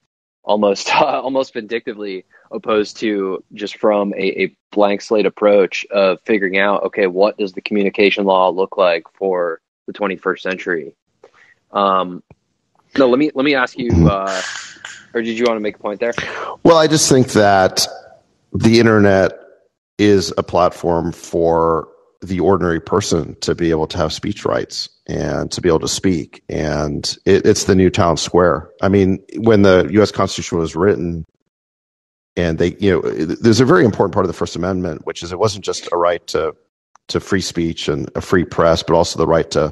Speaker 2: almost uh, almost vindictively opposed to just from a, a, blank slate approach of figuring out okay what does the communication law look like for the 21st century? Um, no let me let me ask you uh, or did you want to make a point there?
Speaker 3: Well i just think that the internet is a platform for the ordinary person to be able to have speech rights and to be able to speak. And it, it's the new town square. I mean, when the U.S. Constitution was written, and they, you know, there's a very important part of the First Amendment, which is it wasn't just a right to to free speech and a free press, but also the right to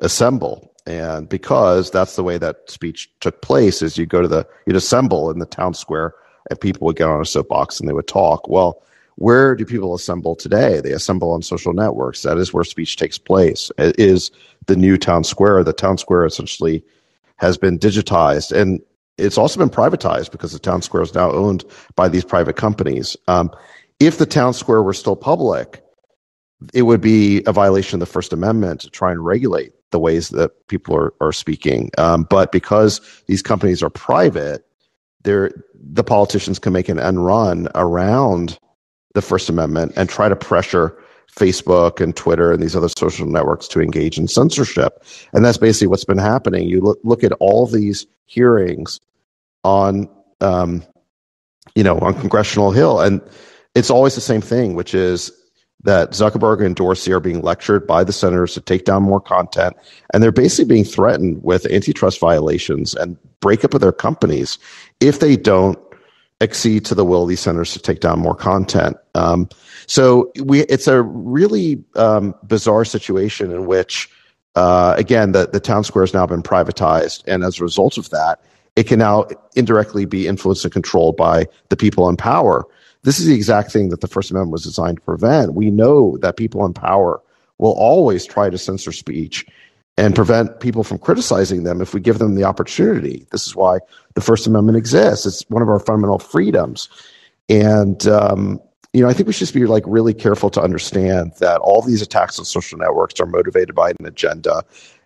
Speaker 3: assemble. And because that's the way that speech took place, is you go to the you'd assemble in the town square, and people would get on a soapbox and they would talk. Well, where do people assemble today? They assemble on social networks. That is where speech takes place. It is the new town square. The town square essentially has been digitized and it's also been privatized because the town square is now owned by these private companies. Um, if the town square were still public, it would be a violation of the First Amendment to try and regulate the ways that people are, are speaking. Um, but because these companies are private, the politicians can make an end run around the First Amendment and try to pressure Facebook and Twitter and these other social networks to engage in censorship. And that's basically what's been happening. You look, look at all these hearings on, um, you know, on Congressional Hill, and it's always the same thing, which is that Zuckerberg and Dorsey are being lectured by the senators to take down more content, and they're basically being threatened with antitrust violations and breakup of their companies if they don't accede to the will of these centers to take down more content. Um, so we, it's a really um, bizarre situation in which, uh, again, the, the town square has now been privatized, and as a result of that, it can now indirectly be influenced and controlled by the people in power. This is the exact thing that the First Amendment was designed to prevent. We know that people in power will always try to censor speech and prevent people from criticizing them if we give them the opportunity. This is why the First Amendment exists. It's one of our fundamental freedoms. And, um, you know, I think we should just be like really careful to understand that all these attacks on social networks are motivated by an agenda.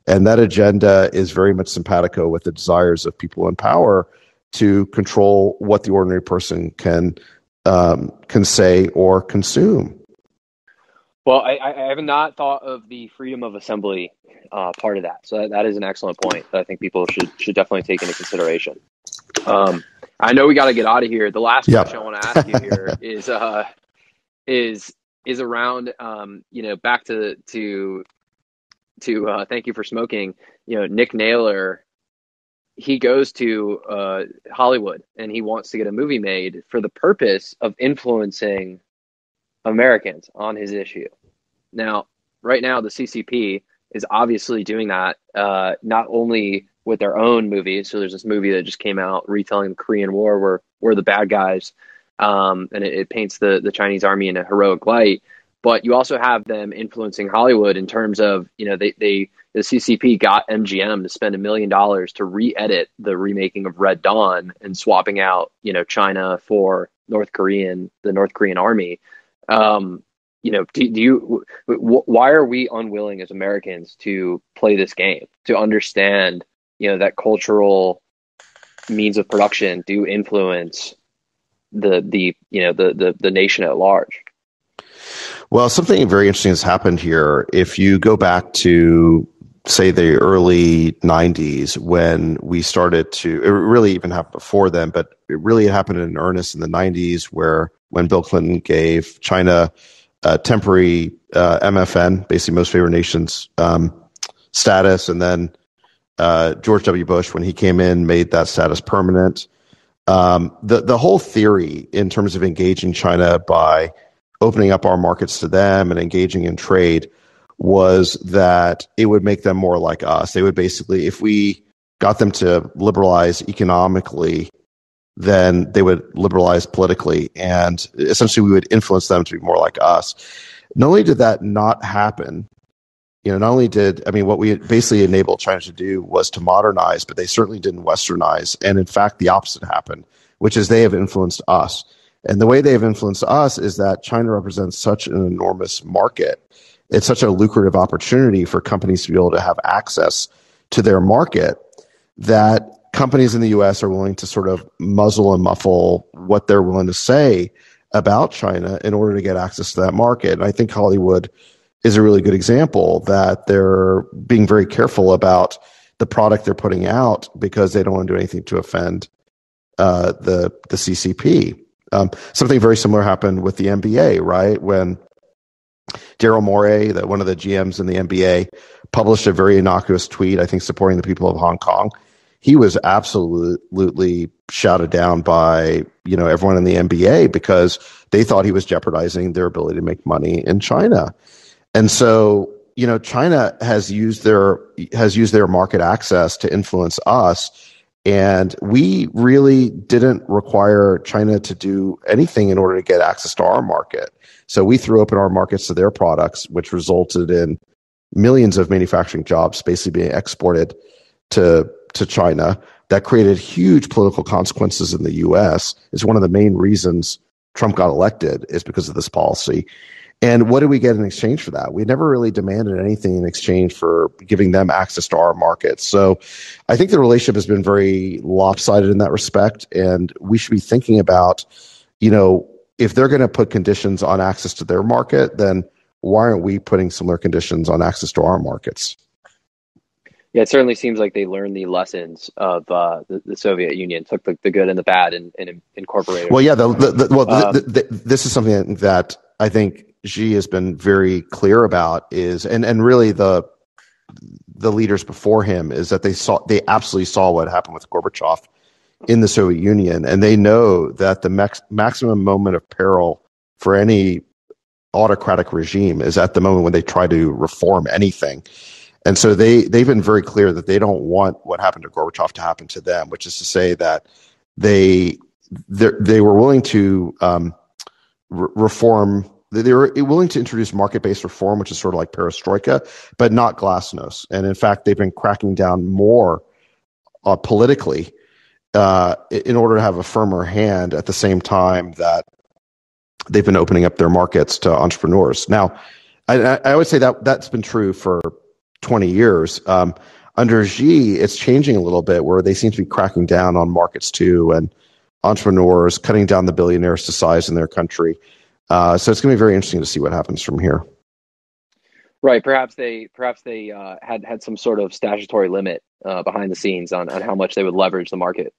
Speaker 3: And that agenda is very much simpatico with the desires of people in power to control what the ordinary person can um, can say or consume.
Speaker 2: Well, I, I have not thought of the freedom of assembly uh, part of that. So that, that is an excellent point that I think people should should definitely take into consideration. Um, I know we got to get out of here. The last yep. question I want to ask you here is uh, is is around um, you know back to to to uh, thank you for smoking. You know, Nick Naylor, he goes to uh, Hollywood and he wants to get a movie made for the purpose of influencing Americans on his issue. Now, right now, the CCP is obviously doing that uh, not only with their own movies. So there's this movie that just came out retelling the Korean War, where we're the bad guys, um, and it, it, paints the the Chinese army in a heroic light. But you also have them influencing Hollywood in terms of you know they they the CCP got MGM to spend a million dollars to re-edit the remaking of Red Dawn and swapping out you know China for North Korean the North Korean army. Um, you know, do, do you? why are we unwilling as Americans to play this game to understand you know that cultural means of production do influence the the you know the the, the nation at large?
Speaker 3: Well, something very interesting has happened here. If you go back to say the early 90s when we started to it really even happened before then but it really happened in earnest in the 90s where when bill clinton gave china a temporary uh, mfn basically most favored nations um, status. And then uh, george w. Bush when he came in made that status permanent. Um, the, the whole theory in terms of engaging china by opening up our markets to them and engaging in trade was that it would make them more like us. They would basically, if we got them to liberalize economically, then they would liberalize politically. And essentially, we would influence them to be more like us. Not only did that not happen, you know, not only did, I mean, what we basically enabled China to do was to modernize, but they certainly didn't westernize. And in fact, the opposite happened, which is they have influenced us. And the way they have influenced us is that China represents such an enormous market it's such a lucrative opportunity for companies to be able to have access to their market that companies in the US are willing to sort of muzzle and muffle what they're willing to say about China in order to get access to that market. And I think Hollywood is a really good example that they're being very careful about the product they're putting out because they don't want to do anything to offend uh, the the CCP. Um, something very similar happened with the NBA, right? When Daryl Morey, the, one of the GMs in the NBA, published a very innocuous tweet, I think, supporting the people of Hong Kong. He was absolutely shouted down by you know everyone in the NBA because they thought he was jeopardizing their ability to make money in China, and so you know China has used their has used their market access to influence us and we really didn't require China to do anything in order to get access to our market. So we threw open our markets to their products, which resulted in millions of manufacturing jobs basically being exported to, to China. That created huge political consequences in the US. Is one of the main reasons Trump got elected is because of this policy. And what did we get in exchange for that? We never really demanded anything in exchange for giving them access to our markets. So I think the relationship has been very lopsided in that respect. And we should be thinking about, you know, if they're going to put conditions on access to their market, then why aren't we putting similar conditions on access to our markets?
Speaker 2: Yeah, it certainly seems like they learned the lessons of uh, the, the, Soviet Union, took the, the, good and the bad, and, and incorporated.
Speaker 3: Well, yeah, the, the, well, um, this is something that I think Xi has been very clear about is, and and really the the leaders before him is that they saw they absolutely saw what happened with Gorbachev in the Soviet Union, and they know that the max, maximum moment of peril for any autocratic regime is at the moment when they try to reform anything. And so they they've been very clear that they don't want what happened to Gorbachev to happen to them, which is to say that they they were willing to um, re- reform. They were willing to introduce market-based reform, which is sort of like perestroika, but not glasnost. And in fact, they've been cracking down more uh, politically uh, in order to have a firmer hand. At the same time that they've been opening up their markets to entrepreneurs. Now, I, I would say that that's been true for 20 years. Um, under Xi, it's changing a little bit where they seem to be cracking down on markets too and entrepreneurs, cutting down the billionaires to size in their country. Uh, so it's going to be very interesting to see what happens from here.
Speaker 2: Right. Perhaps they perhaps they uh, had had some sort of statutory limit uh, behind the scenes on, on how much they would leverage the market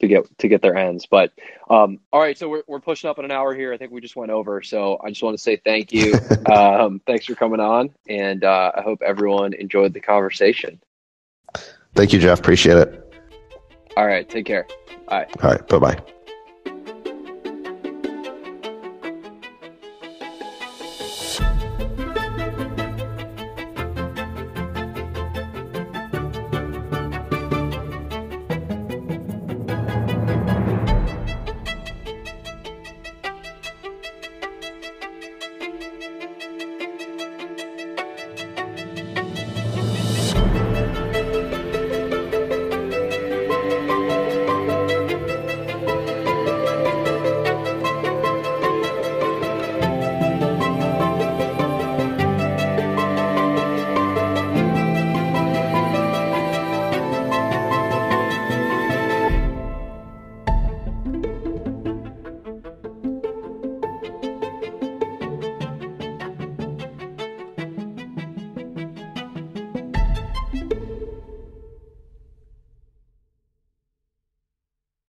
Speaker 2: to get to get their ends. But um, all right, so we're we're pushing up in an hour here. I think we just went over, so I just want to say thank you. um, thanks for coming on, and uh, I hope everyone enjoyed the conversation.
Speaker 3: Thank you, Jeff. Appreciate it.
Speaker 2: All right, take care. Bye.
Speaker 3: All right, bye bye.